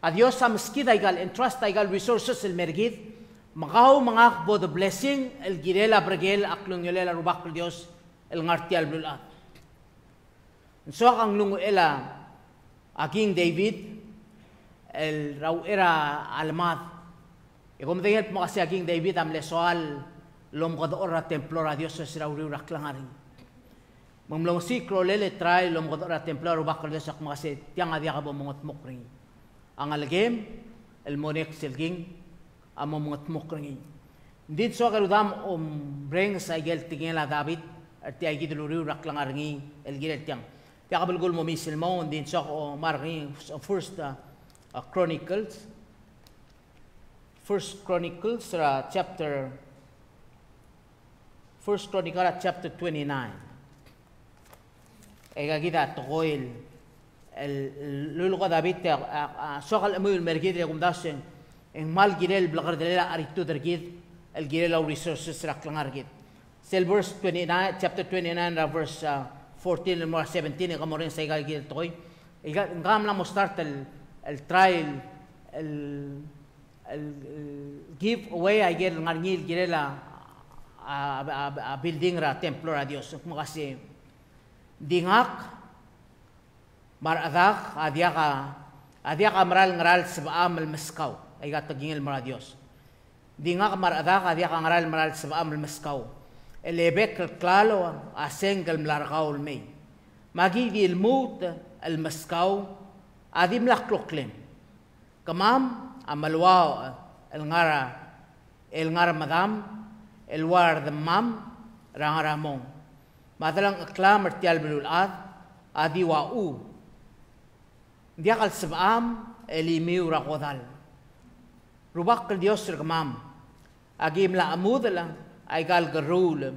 adios a meskida igal entrust igal resources el mergid mga bo the blessing el gire la bergel aklung la rubak dios el Nsuak ang lunguela aking David el rawira almat. Ikom tingit mo kasi aking David am lesoal lom kodora templo ra Dios es rawri ra klangarin. Mamlong si krolele try lom kodora templo ra bakol Dios ak makasi tiang adia ka bomongot mokring. Ang algem el monek silging am momongot mokring. Dit so karudam om breng sa igel tingela David at tiagi duluri ra klangarin el gidel tiang. Jakob'un gulmumi silmaon din sa ko marking first uh, uh, Chronicles First Chronicles uh, chapter First Chronicles uh, chapter 29. Ega kita tokoil lulu ka David te uh, uh, sokal amul merkid ya kumdasen en mal girel blakar delela aritu dergid el girel au resources raklangar git. Sel verse 29 chapter 29 verse uh, 14 المرة 17 غمرين سيجا يجي التوي غام لما ستارت الترايل ال ال جيف واي اي جيت نغنيل جيرلا ا بيلدينغ را تمبل را ديوس مغاسي دينغاك مار اذاك اذياغا اذياغا مرال نرال سبعا مل مسكاو اي غا تجين المرا ديوس دينغاك مار اذاك اذياغا مرال مرال سبعا مل مسكاو el klalo aseng el mlargaw el may magi di el mut el maskaw adi mlakloklim kamam amalwa el ngara el ngara madam el war the mam rangaramong madalang aklam artial bilul ad adi wa u dia kal sabam elimiu rakodal rubak kal dios rgamam agim la amudala ay gal garul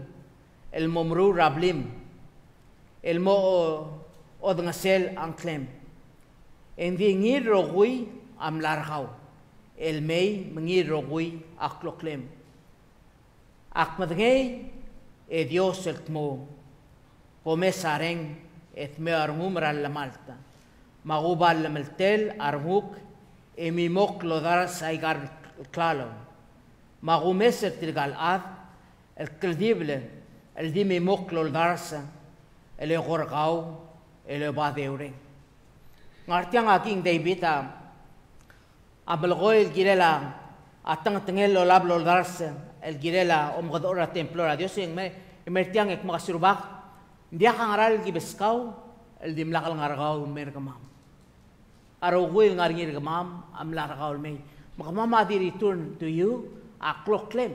el momru rablim el mo od ngasel ang klem endi ngir rogui am larhaw el may mengir rogui aklo klem ak madngay e dios el tmo come sareng et me ral la malta magubal meltel armuk emimok lodar saigar clalo magumeser tilgal ad el credible el dimi mok lodarsa el gorgau el badeure ngartiang aking david abelgoil girela atang tengel lo lab lodarsa el girela om godora templora. Dios en me emertiang ek makasirubak dia kangaral gibeskau el dimlakal ngargau merkamam arawil ngar ngir gamam. Am la ragaul me makamama di return to you a clock claim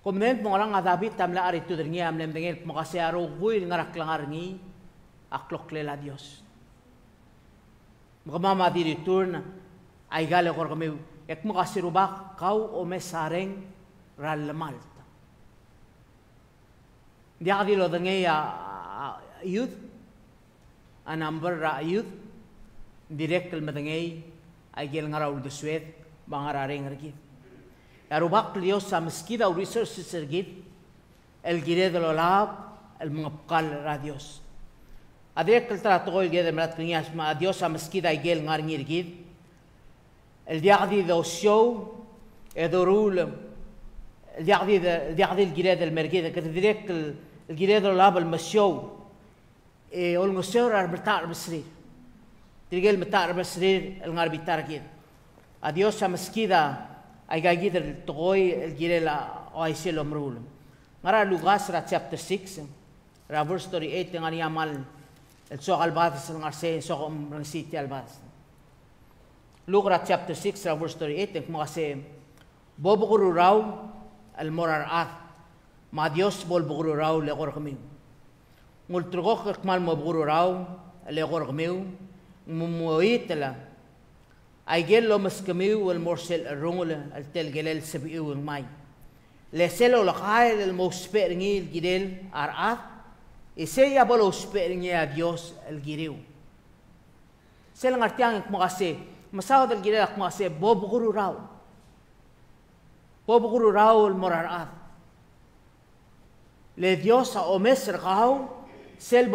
Kemudian pengalang adabi tamla ar itu dengi amlem dengi makasih aru ngarak langar ngi aklok lela Dios. Mama mati di turn aigal ekor kami ek makasih rubah kau ome sareng ral malt. Dia kadi lo dengi ya youth a number ra youth direct kelmat dengi aigal ngarau di Swed bangararing. Arubak Dios sa meskida o resources rgit el gire de lo lab el mga pukal ra Dios Adirek kal trato ko el gire de marat kanyas ma Dios sa meskida ay gel nga rgit el diaqdi do show edorul el diaqdi el diaqdi el gire del mergid que direct e toy el girela o ay silo mrul. Ngara lugas ra chapter 6 ra verse 38 ngani amal el so albadas ngar se so om rang city albadas. Lugra chapter 6 ra verse 38 mo kasi boboguru raw al morar at ma Dios bol boguru raw le gor kami. Ngul trugok kmal mo boguru raw le gor kami أيجل لو مسكميو والمرسل الرملة التل جلال سبيو الماي لسلو لقايل الموسبرني الجديل أرعاث إسيا بلو سبرني أديوس الجريو سل ngartiang makase masawad al gilak makase bob guru raw bob guru raw al morarat le dios a omes raw sel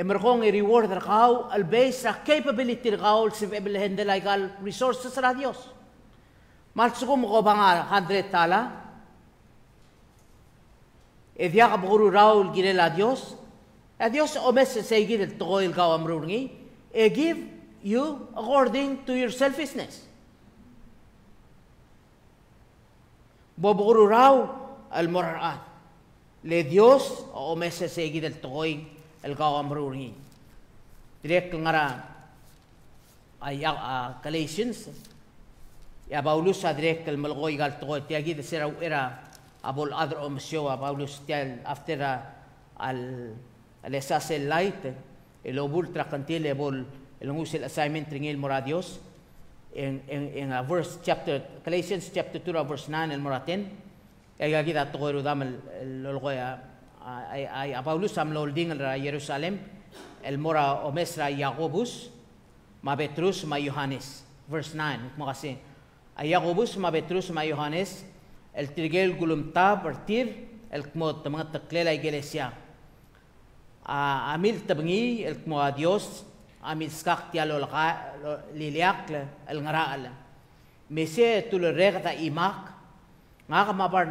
emërkong i reward rëkau albej sa capability rëkau si ebel hende laikal resources radios. Malsuko mo ko bangar 100 tala, edya ka bukuru raul gire la Dios, a Dios omes sa gire toko ilgaw amrungi, e give you according to your selfishness. Bobukuru raul al morarat. Le Dios o omes sa gire toko elgaw amrungi direk ngara ayak ah, ah, Galatians. Ya Paulus ah, direk kel malgoy gal to tiagi de sira era abol adro omsio a Paulus tial after al al esas el light el obul tracantil ebol el ngus el assignment tringil moradios in in in a verse chapter Galatians chapter 2 verse 9 el moratin ya kita to ro dam el logoya ay ay Paulus am lolding ra Jerusalem el mora o mesra Jacobus, ma Petrus, ma Johannes. Verse 9, mo kasi. A Jacobus, ma Petrus, ma Johannes, el trigel gulumta partir, el kmo mga taklela iglesia. A amil tabangi, el kmo a Dios, amil skak tialo liliak, el ngaraal. Mese tulo regta imak, nga ka mabar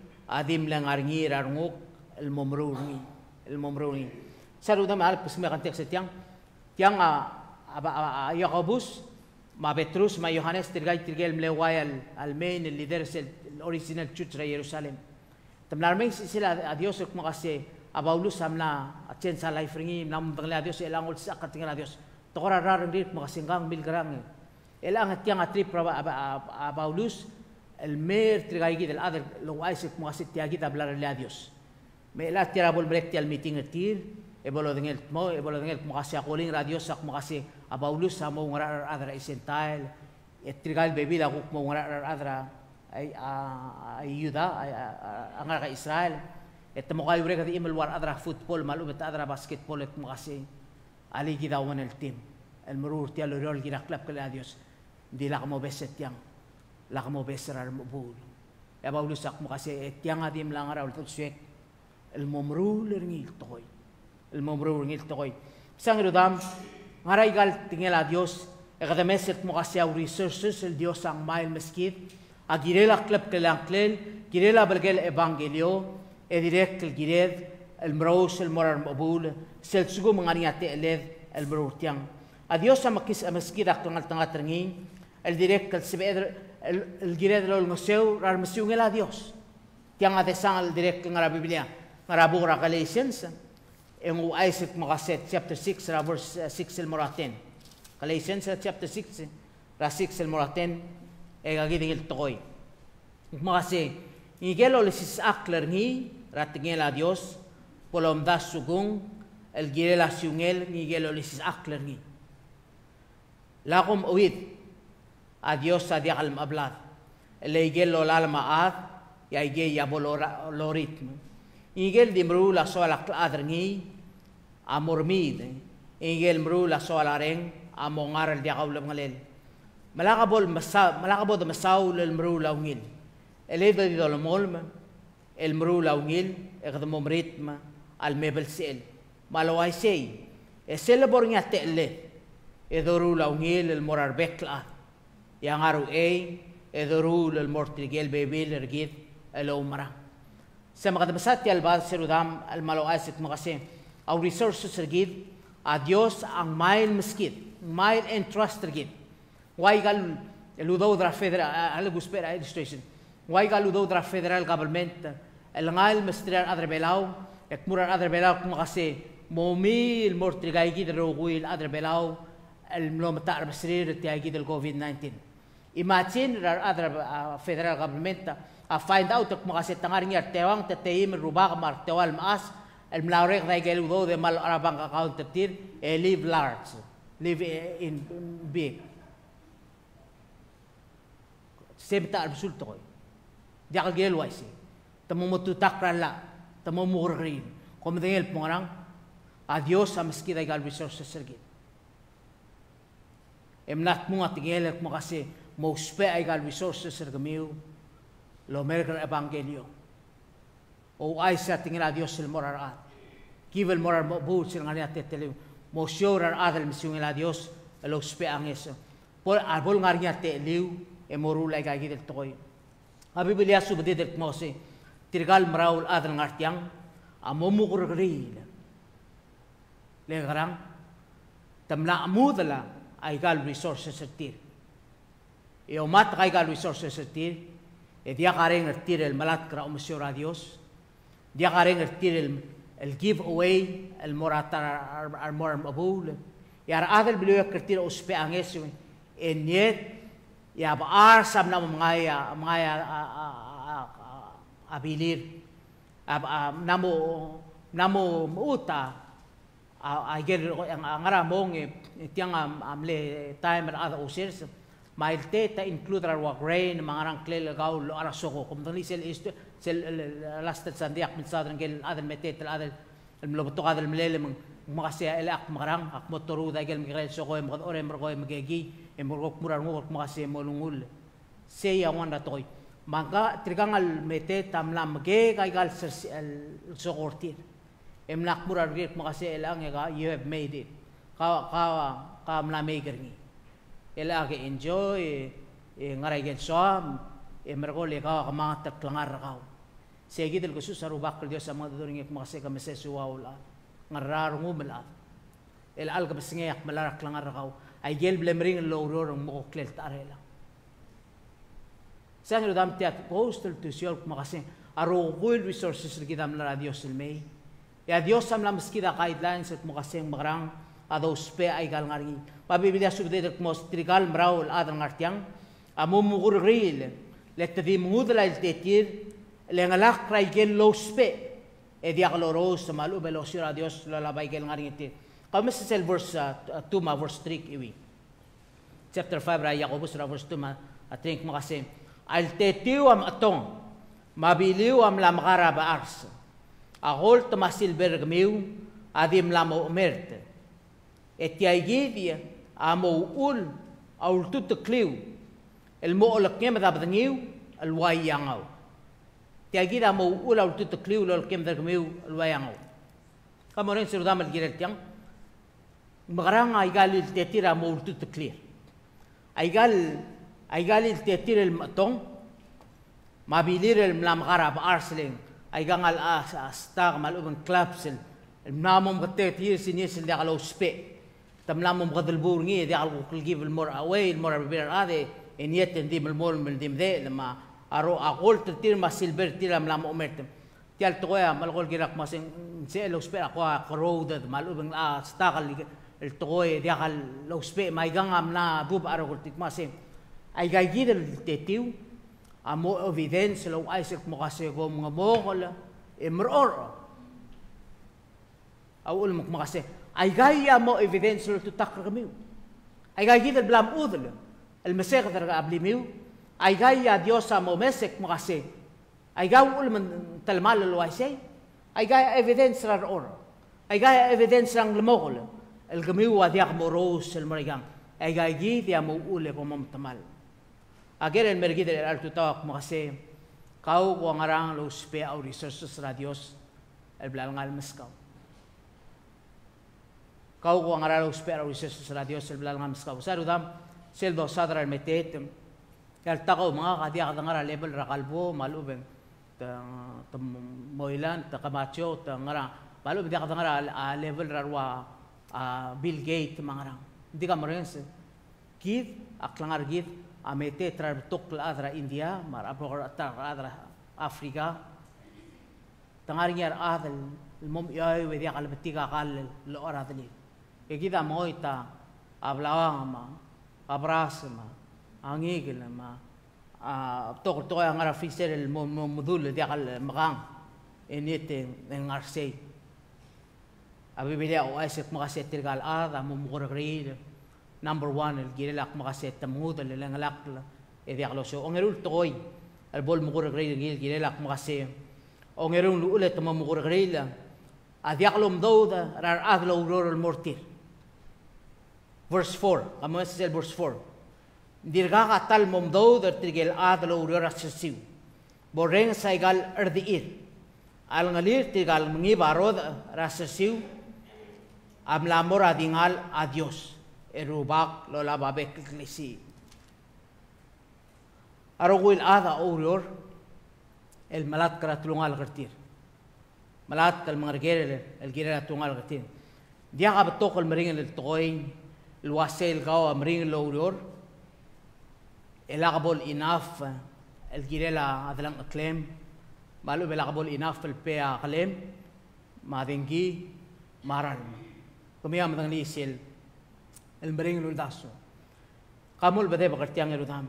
عظيم لان ارنير ارنوك الممروني الممروني سالو دم على بسمي كان تيكس تيان تيان يغبوس ما بتروس ما يوحناس ترجع ترجع الملواي المين اللي درس الاوريجينال تشوتش يروسالم تمنار مين سيلا اديوس كمغاسي abaulo samna atchen sa life ringi nam bangla dios elangol sa katinga dios tokora rar rit makasingang milgrang elang at yang atri abaulos el mer trigay del other lo se mo kasi tiagi da hablar a Dios. Me la tira bol brek al meeting tir e bolo dengel mo e bolo dengel mo kasi ako ling radio sak mo kasi a Paulus sa mo ngara adra isental e trigay bebida ko mo ngara adra ay ayuda ang ngara Israel. Et mo kayo rek di imel war adra football malu bet adra basketball et mo kasi ali gidawan el team el murur ti alorol gira club kala Dios. Di la mo beset yang lakamo beserar mabul. Eba ulusak mo kasi eh, etiang adim lang araw tulswek. El momrul er ngil tokoy. El momrul er ngil tokoy. Sang irudam, ngaray gal tingel a Dios, ekadameset mo kasi au resources el Dios ang mail meskit, agirela klep kelangklel, girela belgel evangelio, edirek el gired, el mraus el morar mabul, selsugo mangariate eled el mrurtiang. A Dios ang makis amaskit ak tungal tangat ringin, el direk el sibedre, el القراءة لو المسيو رار مسيو ngela Dios. Tiang ate sangal direct nga Biblia. Nga rabu ra Galatians. Ang Isaac makaset chapter 6 ra verse 6 el moraten. Galatians chapter 6 ra 6 el moraten. E gagiding il tokoy. Makasi ngigelo le sisak ler ngi ratingela Dios polom das sugung el girela siungel ngigelo le sisak ler ngi. Lakom uwid a Dios a mablad le igelo lalma ad ya ige ya boloritmo igel dimru la sola adrengi amormid igel mru la sola reng amongar el diakaw ngalel malakabol masa malakabod masaw el mru la ungil el eda di dol molma el mru la ungil e gad momritma al mebel sel malawai sei e sel bornya tele e doru la ungil el morar bekla يانغارو اي edorul el mortrigel bebel ergit el سما قد بساتي yal bad serudam el malo asit magase au resources ergit a مايل ang mail miskit mail and trust ergit waigal الوضوء درا فيدرال على جوسبير ادستريشن واي قال الوضوء درا فيدرال جفرمنت الغايل مسترير أدر بيلاو. يكمر أدر بيلاو. كم مومي المورتري جاي جيد الروغوي أدر بيلاو. الملوم تاع المسرير تاع جيد الكوفيد 19 Imagine there are other uh, federal government uh, find out ah, kung makasitangari niya tewang tatayim rubak mar tewal maas. El mlaurek na igelu do de mal arabang account tatir e eh, live large live eh, in big. Sebta resulta koy eh. diakal gelu ay si tamo mututakran la tamo murrin kumdengel pongarang adios amaski da gal resources sergit emnat mo at igelek mo kasi mo spe ay gal resources sergamiu lo merger evangelio. O ay sa tingin Dios el morar at kivel morar mo bu sil ngani at tele mo sure ar adel misiung el Dios el ospe ang eso por arbol ngari at liu e moru lai ga gidel toy a biblia su bede del mose tirgal mraul adel ngartiang a momu gurgril le garang tamla amudala ay gal resources tir e o mat ay gal resources tir e dia kare ngertir el malat kra umsyor a Dios dia kare ngertir el الجيف اواي المورات المور مقبول يا هذا بلو كرتير اسبي انيسو انيت يا بار سامنا مغايا مغايا abilir namo namo uta a gel ang ngara mong tiang am le time at other users mail teta include ra wa grain marang klel gaul ara soko kom tani sel isto sel lastet sandiak min sadran gel adan metet al adan al mlobto gadal mlele mang magasia el ak marang ak motoru da gel migrel soko em gad orem rogo em gegi em rogo kumran ngor magasia molungul sei ya wanda toy manga trigang al metet tamlam ge gai gal sel soko ortir em nak murar ge magasia el ang you have made it kawa kawa kamla megerni Eh, ilagi enjoy. Eh, e ngarai gen som e eh, mergo le ka ka mata klangar ka. Se gi del kusu saru bakal dia sama do ringe ka se ka mese suwa ula ngarar ngu mala. El al ka besinge yak mala klangar ka. Ai gel blem ring lo ro mo klel tarela sen rodam tiat postal tu siol magasin aro gold resources gidam la radio silmei ya Dios sam lam skida guidelines at mugaseng marang ado spe ay gal ngari. Pabibida subde mos trigal mraul adang ngartiang amu mugur ril. Let di mudla il tetir le ngalak kray gel lo spe. E dia kaloros malu belo sira Dios la labay gel ngari ti. Kami sa sel verse 2 ma verse 3 iwi. Chapter 5 ra Yakobus ra verse 2 ma atrink makasim al tetiu am atong mabiliu am lam gara ba ars. Ahol tomasil bergmiu adim lam umert et yagidia amo ul aul tut kliu el mo ol kem da bdniu el wayangau tiagida amo ul aul tut kliu lol kem da gmiu el wayangau kamoren sirudam el girel tiang magarang ay galil tetira mo ul tut kliu ay gal ay galil tetir el matong mabilir el mlam garab arsling ay gangal as astag malubang تم لا مبغض البور ني دي عالو كل جيب المرء وي المرء بير هذا إن يتن دي من المول من ديم ذي لما ارو أقول تير ما سيلبر تير لا مؤمرت تيال تويا مال قول جيرك ما سين نسال لو سبير اقوا قرود مال ابن آه، استغل التوي دي قال لو ما يغان امنا دوب أرو قلت ما سين. أي جاي جيد التيتيو أمو أوفيدنس لو ايسك مغاسي غوم غمغول امرور أقول مك مغاسي. اي غايا مو ايفيدنس لو تتقرغ ميو اي غايا جيد البلام اوذل المسيغ در قبل ميو اي غايا ديوسا مو مسك مغاسي اي غايا اول من تلمال الوايسي اي غايا ايفيدنس لار اور اي غايا ايفيدنس لأن المغل الجميو وديغ مروس المريان اي غايا جيد يا مو اول غموم تمال اجر المرجيد الارتو تاك مغاسي قاو وغران لو سبي أو ريسورسس راديوس البلام المسكو ngarang lo spe au resources ra Dios el blal ngal meskaw. Sa rudam sel do sadra metet el takaw mga kadi ka ngara level ra kalbo malubeng ta ta moilan ta kamacho ta ngara malub di ka ngara level ra wa Bill Gates mga ngara. Hindi ka marense. Give aklangar give amete trar tok la adra India mar apor tar adra Afrika tangari yar adal المهم ياي ودي قال بتيجا قال الأورا ذلي Egida moita, hablábamos, abrásima, angíglema, todo todo en arafisar el modul de al mgan en este en arsei. A Biblia o oh, ese magaset este el gal ada mumgorgrid number one el gire la magaset tamud el lengalakla e de agloso en el ultoi el bol mugorgrid el gire la magaset en el ulet mumgorgrid a diaglom douda rar aglo auror el mortir verse 4. Am să el verse 4. Dirgaga tal momdou der trigel adlo uriora sesiu. Borren saigal erdiir. Al ngalir trigal mngi barod rasesiu. Am la mora dingal adios. Erubak lo la babek klisi. Arogul ada urior. El malat karatlungal gertir. ملات المغرقير الجيرة تونغال غتين ديا غاب الطوق المرين الطوين الواسيل غاو امرين لوريور. إلاغبول إناف الجيريلا ادلان أكليم. مالو بلاغبول إناف البيا اكليم ما دينجي مارال كميا مدغني سيل. المرين لو داسو قامول بدا بغرتيان رودام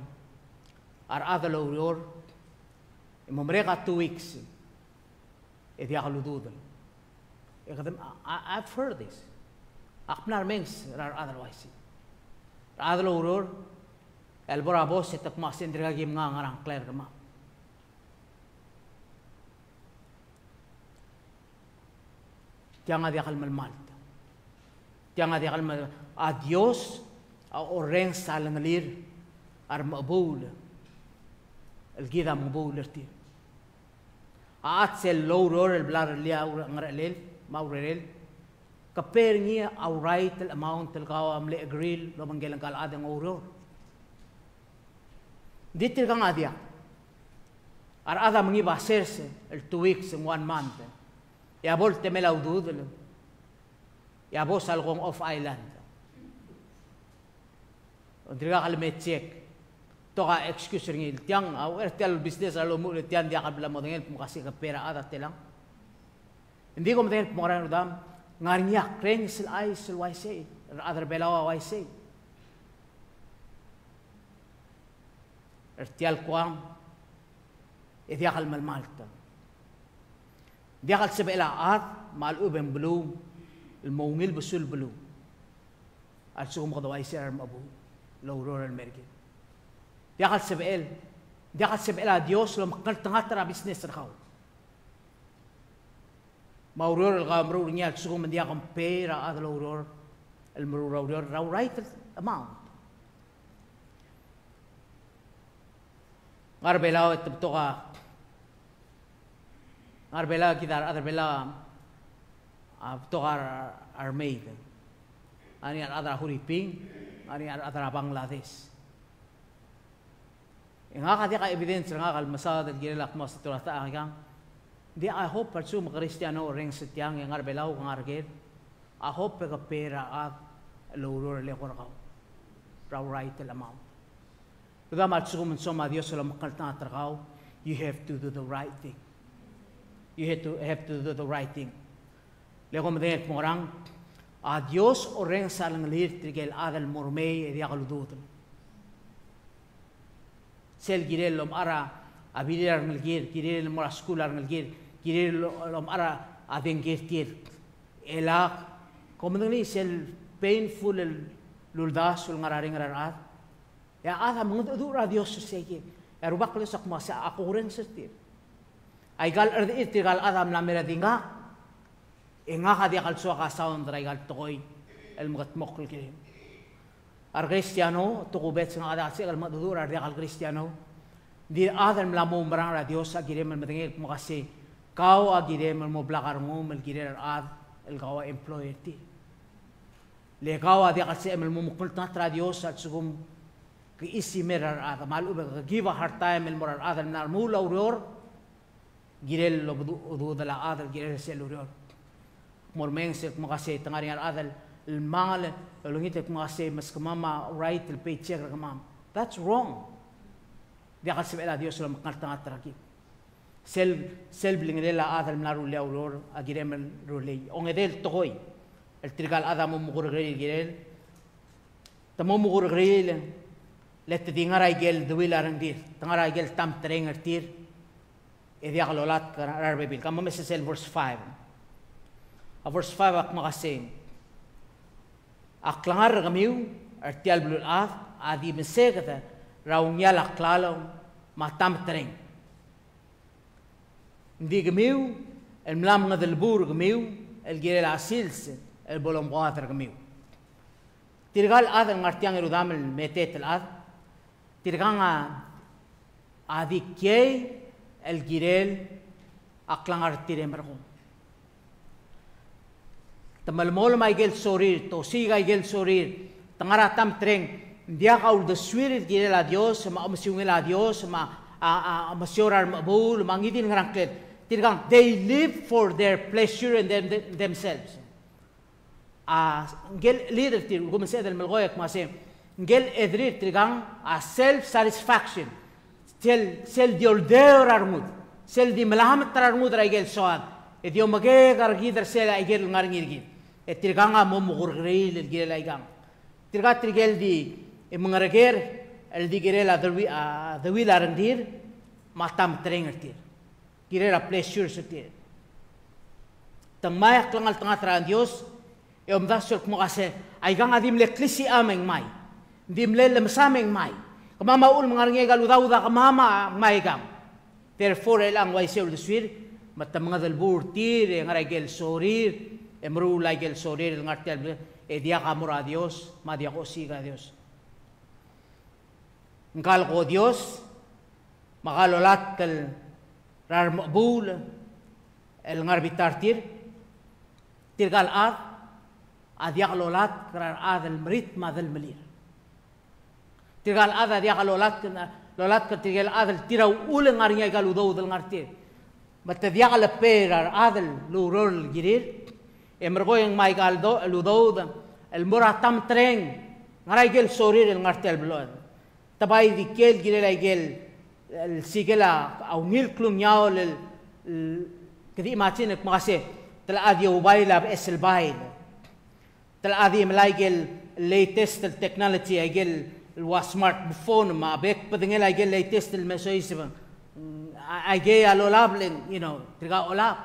ار اذ لوريور. ممري غا تو ويكس. اديا غلو دودن اغدم I've heard this. Aknar mengs rar otherwise adalo yor el bora bos etak masin dirga gim nga ngarang clear kama Jangan dia kalmal malta. Jangan dia kalmal a Dios a oren salangalir ar mabul. El gida mabul erti. A atsel lowror el blar lia ngarelel maurel. Kaper Kapernia awray tel amount tel kawa amle agril lo manggelang kal adang oror. Ditil kang adia. Ah. Ar ada mangi baserse eh, el two weeks in one month. Eh. Ya bol temel aududel. Eh, ya bol salgong off island. Ondriga kal metchek. Toka excuse ring il tiang ah, au er tel business alo mo tiang dia kabla mo dengel pumkasi kapera ada telang. Hindi ko matingin pumaran udam. Ngarnya kren sil ai sil wai say. Other belawa wai. Ertial kwam. Idia kal mal malta. دخل سبع إلى أرض مع الأوبن بلو الموميل بسول بلو أرسوهم غضوا يسير أبو لو رور المرجع دخل سبع إل دخل سبع إلى ديوس لما قلت تنغتر بسنس رخاو ما أورور الغامر أورني من ديال غمبيرا هذا الأورور المرور أورور راو رايت الأماونت غار بلاو تبتوغا غار بلاو كيدار أدر بلاو أبتوغا أرميد أني أدر هوريبين أني أدر بنغلاديش إن هذا كا إيفيدنس إن هذا المساعد اللي جيل لك Di aho patsum kristiano reng setiang yang arbelaw kang argir. Aho pega pera ak lurur le korakaw. Raw right lamaw. Pega matsum soma Dios sa lamakal tatrakaw. You have to do the right thing. You have to have to do the right thing. Lego mdek morang a Dios o reng salang lir trigel adal mormei e diagaludutum. Sel girelom ara abilir arngelgir, girelom araskular arngelgir, kiri lomara ading kiri elak komen ni sel painful el luldas sul ngarari ngararat ya asa mengadu tu radio sesegi ya rubah kalau sok masa aku kurang setir aigal erdi istigal adam la meradinga enga hadi kal suak asaun draigal toy el mugat mokul kirim. ar kristiano tu kubet sing ada asik al madudur ar dia kal di adam la mumbra radio sa kiri mel mendengi mukasih كاو أجيره مل مبلغار مو مل جيره الأرض الكاو إمبلويتي لكاو أدي قصي مل مو مقبل تنات راديوس أتسوم كي إسي مر الأرض مالو بغيبا هرتا مل مر الأرض النار مو لوريور جيره لو بدو أدو دل الأرض جيره سلوريور مر مين سك مقصي تناري الأرض المال لونيت مقصي مسك ماما رايت البيت شجر that's wrong. دي قصي بلا ديوس لو مقبل تنات راديوس sel sel bling de la adal na ru leu lor agirem ru le edel toy el trigal adam mo gril girel. gel tamo mo gur gel le te dingara gel duwi la dir tangara gel tam treng er tir e dia galolat rar be bil. Kam mes sel verse 5 a verse 5 ak magasin aklar gamiu er tial blul af adi mesegda raunyal aklalo matam tereng. Hindi kamiu el mlam nga del bur kamiu el gire la sils el bolom kamiu. Tirgal ad ngartiang erudam el metet el ad. Tirganga adi kiei el girel aklangar tire mergo tamal mol mai gel sorir to siga gel sorir tangara tam treng dia kau de spirit girel a dios ma omsiungel a dios ma a a masiorar They live for their pleasure and them, them, themselves. Uh, ngel lider tir gumse del melgoyak masem ngel edrir tinagang a self satisfaction sel sel diol deur armud sel di melaham tararmud ra gel soad et yo gar sel ay gel ngar ngir et tinagang a mom gurgrei lel gel ay gang tinaga trigel di mengarger el di gerela de wi matam trenger Tirera pleasure sa ti. Tang mayak lang al tanga tran Dios, e om vasol kmo kase, ay kang adim le klisi ameng mai. Dim le lem sameng mai. Kamamaul mga ngay galudaw-da kamama mai gam. Therefore elang way sel deswir, matta mga dalbur tir e ngaray gel sorir, emru lay gel sorir ng artel e dia kamura Dios, madia ko siga Dios. Ngkal ko Dios, makalolat kal رار مقبول الغربي تارتير ترقى الأرض أذ يغلو لات رار أذ المريت ما ذا الملير ترقى الأرض أذ يغلو لات لو لات كترقى الأرض التيرا أول غرين يقال ودو ذا الغرتير بات ذا يغل بير رار أذ لورول الجرير إمرغوين ما يقال دو لودو ذا المرا تام ترين. غرى يقال سورير الغرتير بلوذ. تباي ذي كيل جيري لأيقال السيجلا أو ميل كلون ياو لل كذي ما تينك ما سي تل ادي موبايل اب اس البايل تل ادي ملايك الليتست التكنولوجي ايجل الوا سمارت فون ما بيك بدين لا ايجل الليتست المسويس ايجي على لابلين يو نو تلقى اولا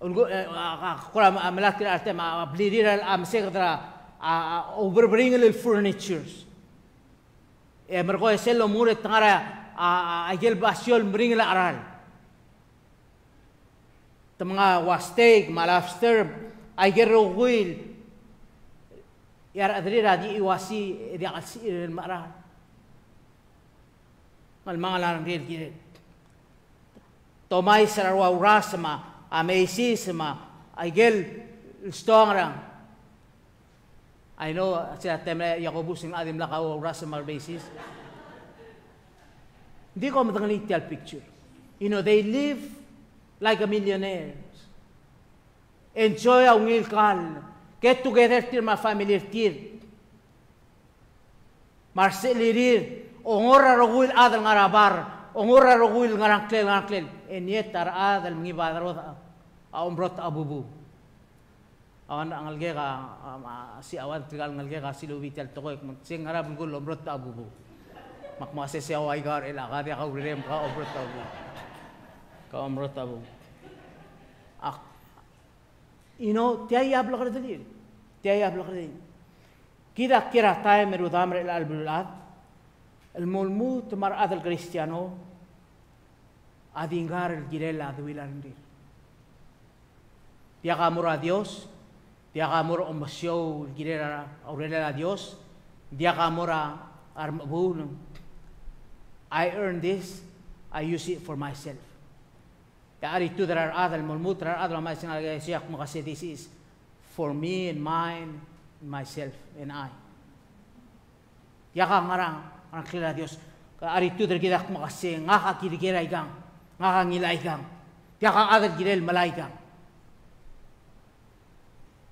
ولكن ملاك الارتم ابليدير ام سيغدرا اوبربرينغ للفورنيتشرز مرغو يسل أمور تغرى أجل بأسيول مرين الأرال تمغا واستيك مالافستر أجل روغويل يا أدري رادي إواسي دي عسير المأرال malmangalan ng rin Tomay sararwa urasama, amesisama, agil stong rang, I know uh, sila Temre Jacobus in Adim on a Rasamal basis. Hindi ko matangalityal picture. You know, they live like a millionaire. Enjoy ang ilkal. Get together till my family til. Marcel irir. Ongora rogul adal ngarabar. Ongora rogul ngaranklel ngaranklel. And yet, ar adal mngibadar o aumbrot abubu. awan angalge ka si awan trigal ngalge ka si lubi tel tokoy sing ngarab gul umrot abubu makmase si awai gar ela ka dia ka urem ka umrot abu ka umrot abu ak you know tiay ablo kada dir tiay ablo kada kira kira tay meru damre al albulad المولموت مرأة الكريستيانو adingar el girel a duilandir. Diagamur a Dios, diagamur a masyo el girel a aurela a Dios, diagamur a armabun. I earn this, I use it for myself. Dari tu dar adal mulmut dar adal ma sinal ga siyak mo kasi this is for me and mine, and myself and I. Yaka ngarang ang kila Dios ari tu der gidak makase nga ka kirikira igang nga ka ngila igang ya ka adal girel malaigang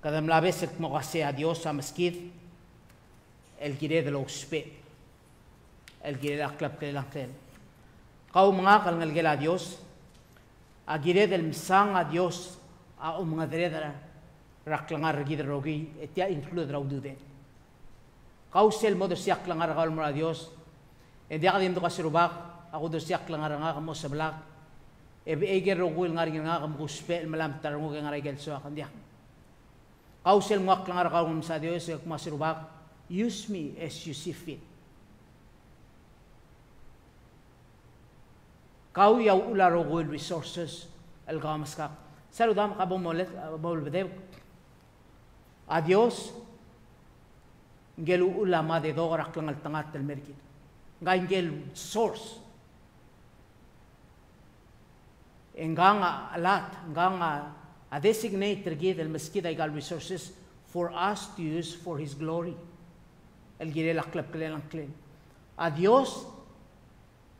kadam labes ek makase a Dios a mesquid el gire de los pe el gire la klap ke lang ken kau mga kal ngal gela Dios a gire del misang a Dios a um mga dere dara raklangar gidar rogi etia include raudu de kau sel modo siak langar kal mura Dios Hindi ka din kasi rubak, ako do siyak lang nga kamo sa balak. Ebi eger rogul nga rin nga kamo kuspel malam tarungo nga rin so akan diyak. Kausel mo ak lang nga kamo sa Diyos, kamo sa rubak, use me as you see fit. Kau yaw ula rogul resources al kamas ka. Saludam ka bumolet, bumolet, Adios, gelu ulama de dorak lang al tangat del merkit ngaingel source enganga alat enganga A designated guide, el mesquite, I resources for us to use for His glory. El gire la clep clen clen. A Dios,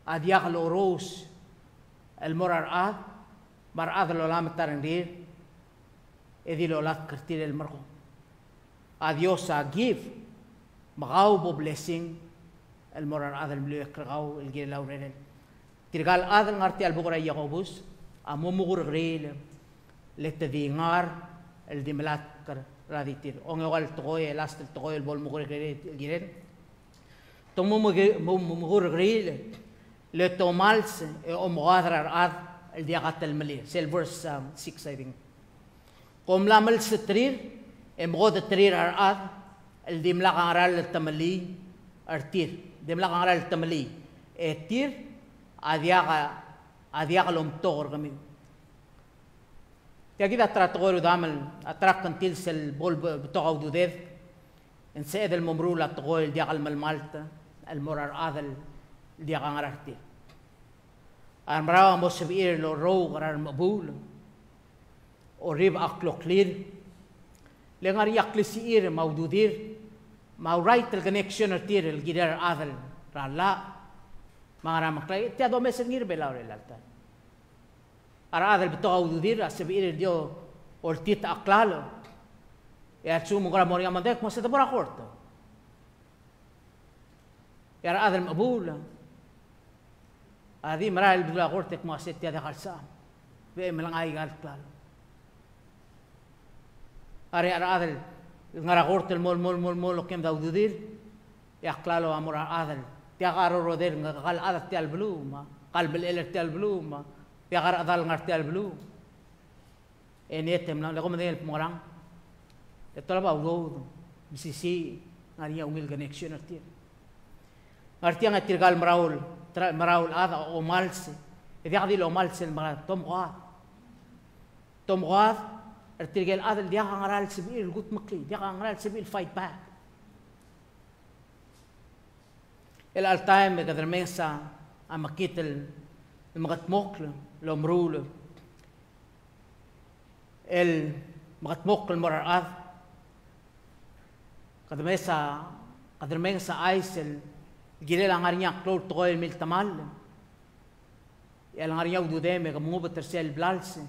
a diag roos. el morar ad, mar ad lo lam tarendir, edilo lat kertir el margo. A Dios a give, Magau bo blessing, el morar ad el mluek kergaw, el guiré laurelen. Tirgal ad ngarti al bugra yagobus, amumugur grelem. El ast toy el bol mugur gril giren tomo mugur gril le tomals e o muadrar ad el diagat el mali sel verse 6 I think قوم لا مل سترير ام غود ترير ار اد الديم لا غارال التملي ارتير ديم لا غارال التملي اتير ادياغا ادياغا لوم تور غمين يا كده ترى تغيروا دامل اتراك كنتيل سل بول بتوع ودوديف. إن سيد الممرولة تغير دياغا المالتا المرار هذا دياغا غارتي أمراو مصبئير لو رو غرار مقبول. o rib akloklir lengar yaklisiir maududir mau right el connection er tir el gider adal rala mangara maklay tia do mesen ngir bela ore lalta ara adal bito aududir asebir dio ortit aklalo e atsu mugara moria mandek mo se te bora corto era adal mabula adi mara el bula cortek mo se tia de khalsa be melangai gal klalo are ar adel ngara gortel mol mol mol mol kem da ududir ya klalo amor adel ya garo roder ngal adat tial bluma qalb gar adal ngar tial blu en etem na lego medel morang e tolaba udo bisisi ngaria umil connection artir artia ngatir gal maraul maraul ada o malse e dia di lo malse mara tom gwa tom gwa ارتجال هذا dia ngaral sebil gut makli dia ngaral sebil fight back altaim قدر ميسا اما كيتل المغتموكل لومرول el مغتموكل مرر اذ قدر ميسا قدر ميسا ايسل جيل انغارنيا كلور تغوي ميل تمال el angarnيا ودودeme como betersel blalse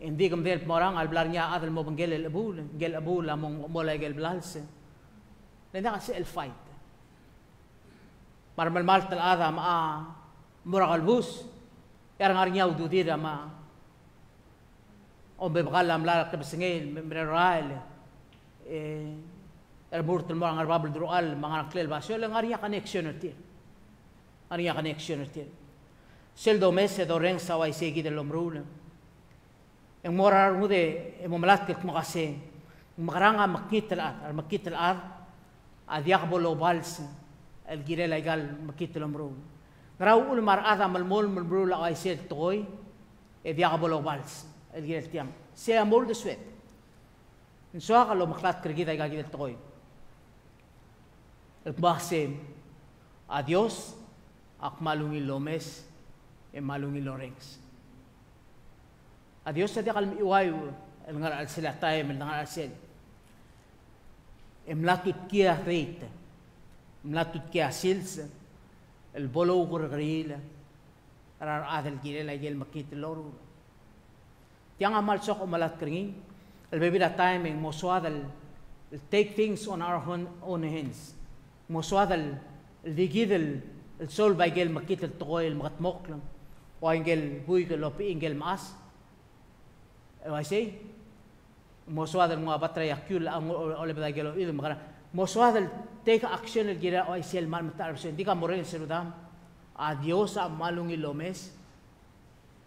Hindi kam del morang al blar niya adal mo bangel el abul, gel abul among mola gel blalse. Nenda kasi el fight. Mar mal tal ada ma murag al ارغار نياو دو ديرا ما أو ببغال ام لارق بسنين من الرايل إيه ارمورت المور انغار بابل دروال ما انغار كليل باسيو لانغار نيا كنكسيون ارتير انغار نيا كنكسيون ارتير سيل دو ميس دو رين ساو اي سيكي دل امرول ان مور ارمو دي امو ملات كلك مغاسين مغران ام مكيت الار ام مكيت الار اذ يقبلوا بالس الجيرل ايقال مكيت الامرول naraw ul mar ada mal mol mal bro la ay sel toy e diak bolo bals el gire tiam se amol de swet en so lo maklat krigida gal gire toy el bahse adios akmalungi lomes e malungi lorengs Adios sa diakal iwayo el ngar al sila tayo el ngar al sila. Emlatut kia reit. Emlatut kia sils. Grila. Arar adel gile la yel makit loru. Tiang amal sok umalat kringin. El bebida timing mo swadal take things on our own hands. El digidel el sol ba gel makit el toy el makatmoklang. O ingel buy ke lopi ingel mas. Wa sei mo soadal mo batra yakul ang ole take action el gira o oh, isi el mal matar action di ka moren serudam a Dios a malungi lomes.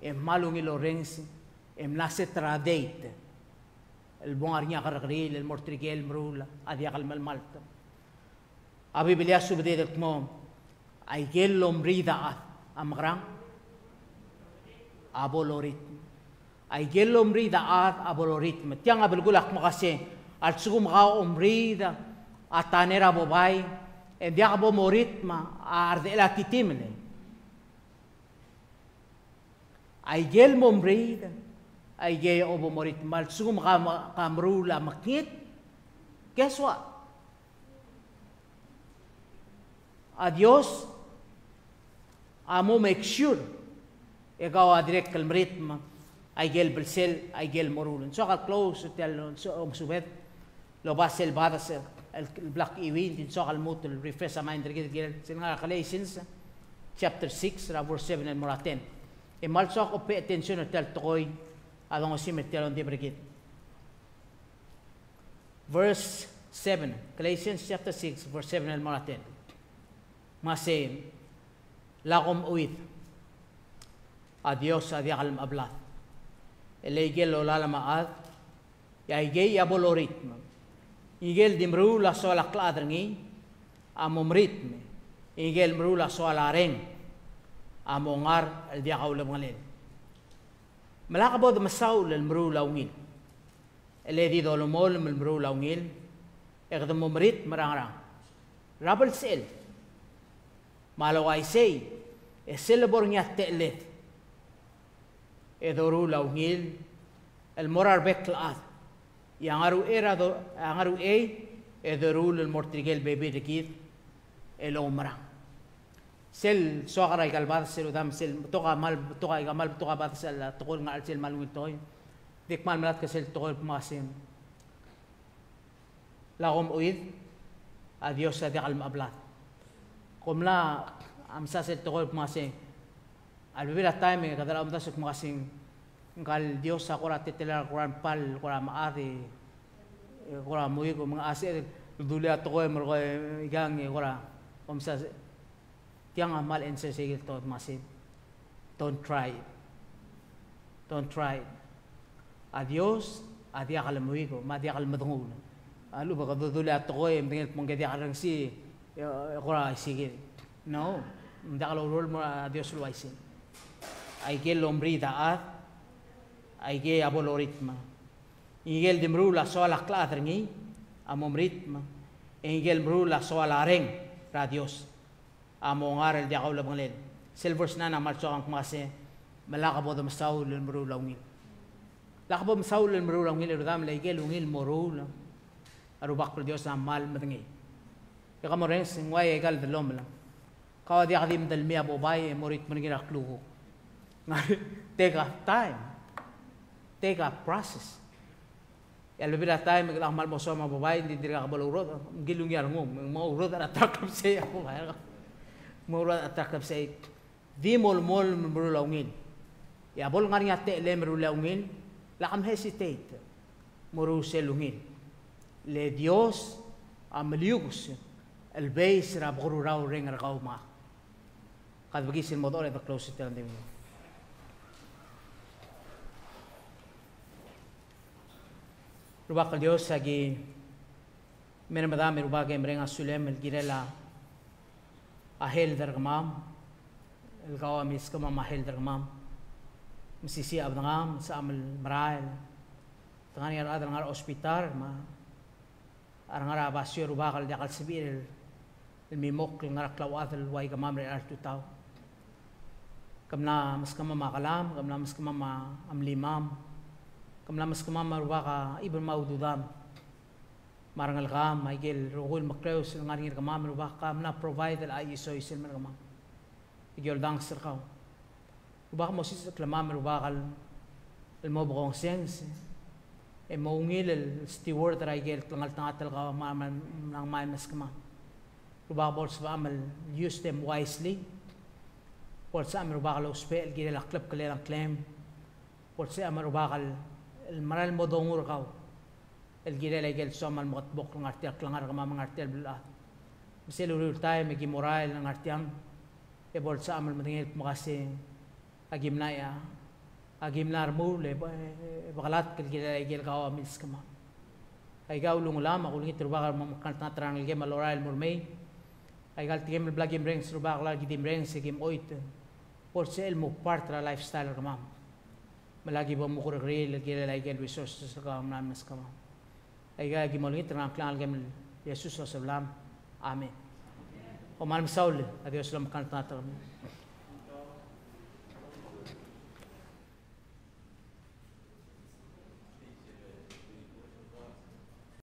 Em malungi lorens em nase tradeit el bon arnia gargril el mortrigel mrula adiak al mal malta a Biblia subde del kmo ay gel lomrida amgram abolorit ay gel lomrida abolorit tiang abelgulak makase al sugum ga omrida attanera bobai e diabo moritma ardela kitimne ay gel momrid ay gay obo morit malsum kamru la makit guess what adios. Amo make sure. E Ikaw adrek kalmritma ay gel belsel ay gel morulun. So ka close tell so um subet lo basel badaser din so kal mut el refresh mind gel gel sin nga galatians chapter 6 ra verse 7 and more 10 E mal so ko pay attention at tel tokoy adong osim et tel on di brigit. Verse 7, Galatians chapter 6, verse 7 al monaten. Masay, lakom uit. Adios adiakal mablat. Elegel lo lalamaad, ya igay abolorit. Igel dimru la so la kladrangi, amomrit me. Igel mru la so la reng, amongar el diakaw lamgalin. Malakabod masaw lal mru laungil. Eledi dolomol mru laungil. Ekdam momrit marang-rang. Rabal sel. Malaway say, eselabor niya te'let. Edoru laungil, el morar beklaat. يعارو إيرا دو يعارو إي إذرو للمرتجل بيبي ركيد الأمرا سل صغرى قال بعض سل دام سل توقع مال توقع مال توقع بعض سل تقول نعال سل مال وين ديك مال ملات كسل تقول ماسين لاهم أيد أديوس أدي على قم لا أمسا سل تقول ماسين على بيرة تايم كذا لا أمسا ngal Dios sa kora titela koran pal kora maari kora muy ko mga ase duli ato ko mer ko igang kora umsa tiang amal en sa sigil to masin don't try. Don't try. Adios adia kal muy ko ma dia kal madungul. Alu ba duli ato ko em tingel mong dia karang si kora sigil. No nda kal rol mo adios luaisin ay gel lombri daat aige abolo ritma. Ingel di mrula so ala kladringi amom ritma. E Ingel mrula so ala areng radios. Amo ngarel di akaw labang lel. Silvers na na marcho kang kumase malakabo do masaul lil mrula ungil. Lakabo masaul lil mrula ungil rodam leigel ungil morula. Arubak pro Dios na mal matingi. Ika e mo rin singway egal dalom lang. Kawadi akadim dalmi abobay morit manigin akluho. Take a time. Take a process. Ya lebih dah time kalau amal moso ma babai di diri ka balurot gilung yar ngum mau urot at takap say ako bayar ka mau urot at takap say di mol mol mbru laungin ya bol ngari ate le mbru laungin la kam hesitate muru selungin le Dios amelius el beis ra buru rau ring ra kau ma kad bagi sin modore the close it and Rubak Dios lagi Mera madami rubak em renga sulem el girela ahel dargamam el gawa mis kama mahel dargamam misisi abdangam sa amal marail tangani ar adang ar hospital ma arang ara basyo rubak al jakal sibir el mimok el ngarak lawat el way gamam re ar tutaw kamna mas kama makalam kamna mas kama ma amlimam kamla mas kama marwa ka ibn maududam marangal ka Michael rogul makreus ngaring ka mam marwa ka na provide al iso isil man kama igol dang sir ka ubah mo sis klama marwa kal el mo bong sense e mo ngil el steward ra igel tangal tangatal ka maman nang may mas kama ubah bol sa amal use them wisely Por sa amir bakal uspel gila la klub kalilang claim. Por sa amir bakal المرال مدونgur kau el gire le gel som al mot bok ng artiak lang ar kama mga artial bla misel ul tay me gi moral ng artiang e bol sa amal matingil makasi agim na ya agim nar mo le bakalat kel gire le gel kau amis kama ay gaw lung lam ako lingit ruba kar mamakant na trang le gem aloral murmay ay gal gel resources sa kam nam mas kama ay ga gi molgi trang klan gem Jesus sallam amen o mal saul adios lam kan ta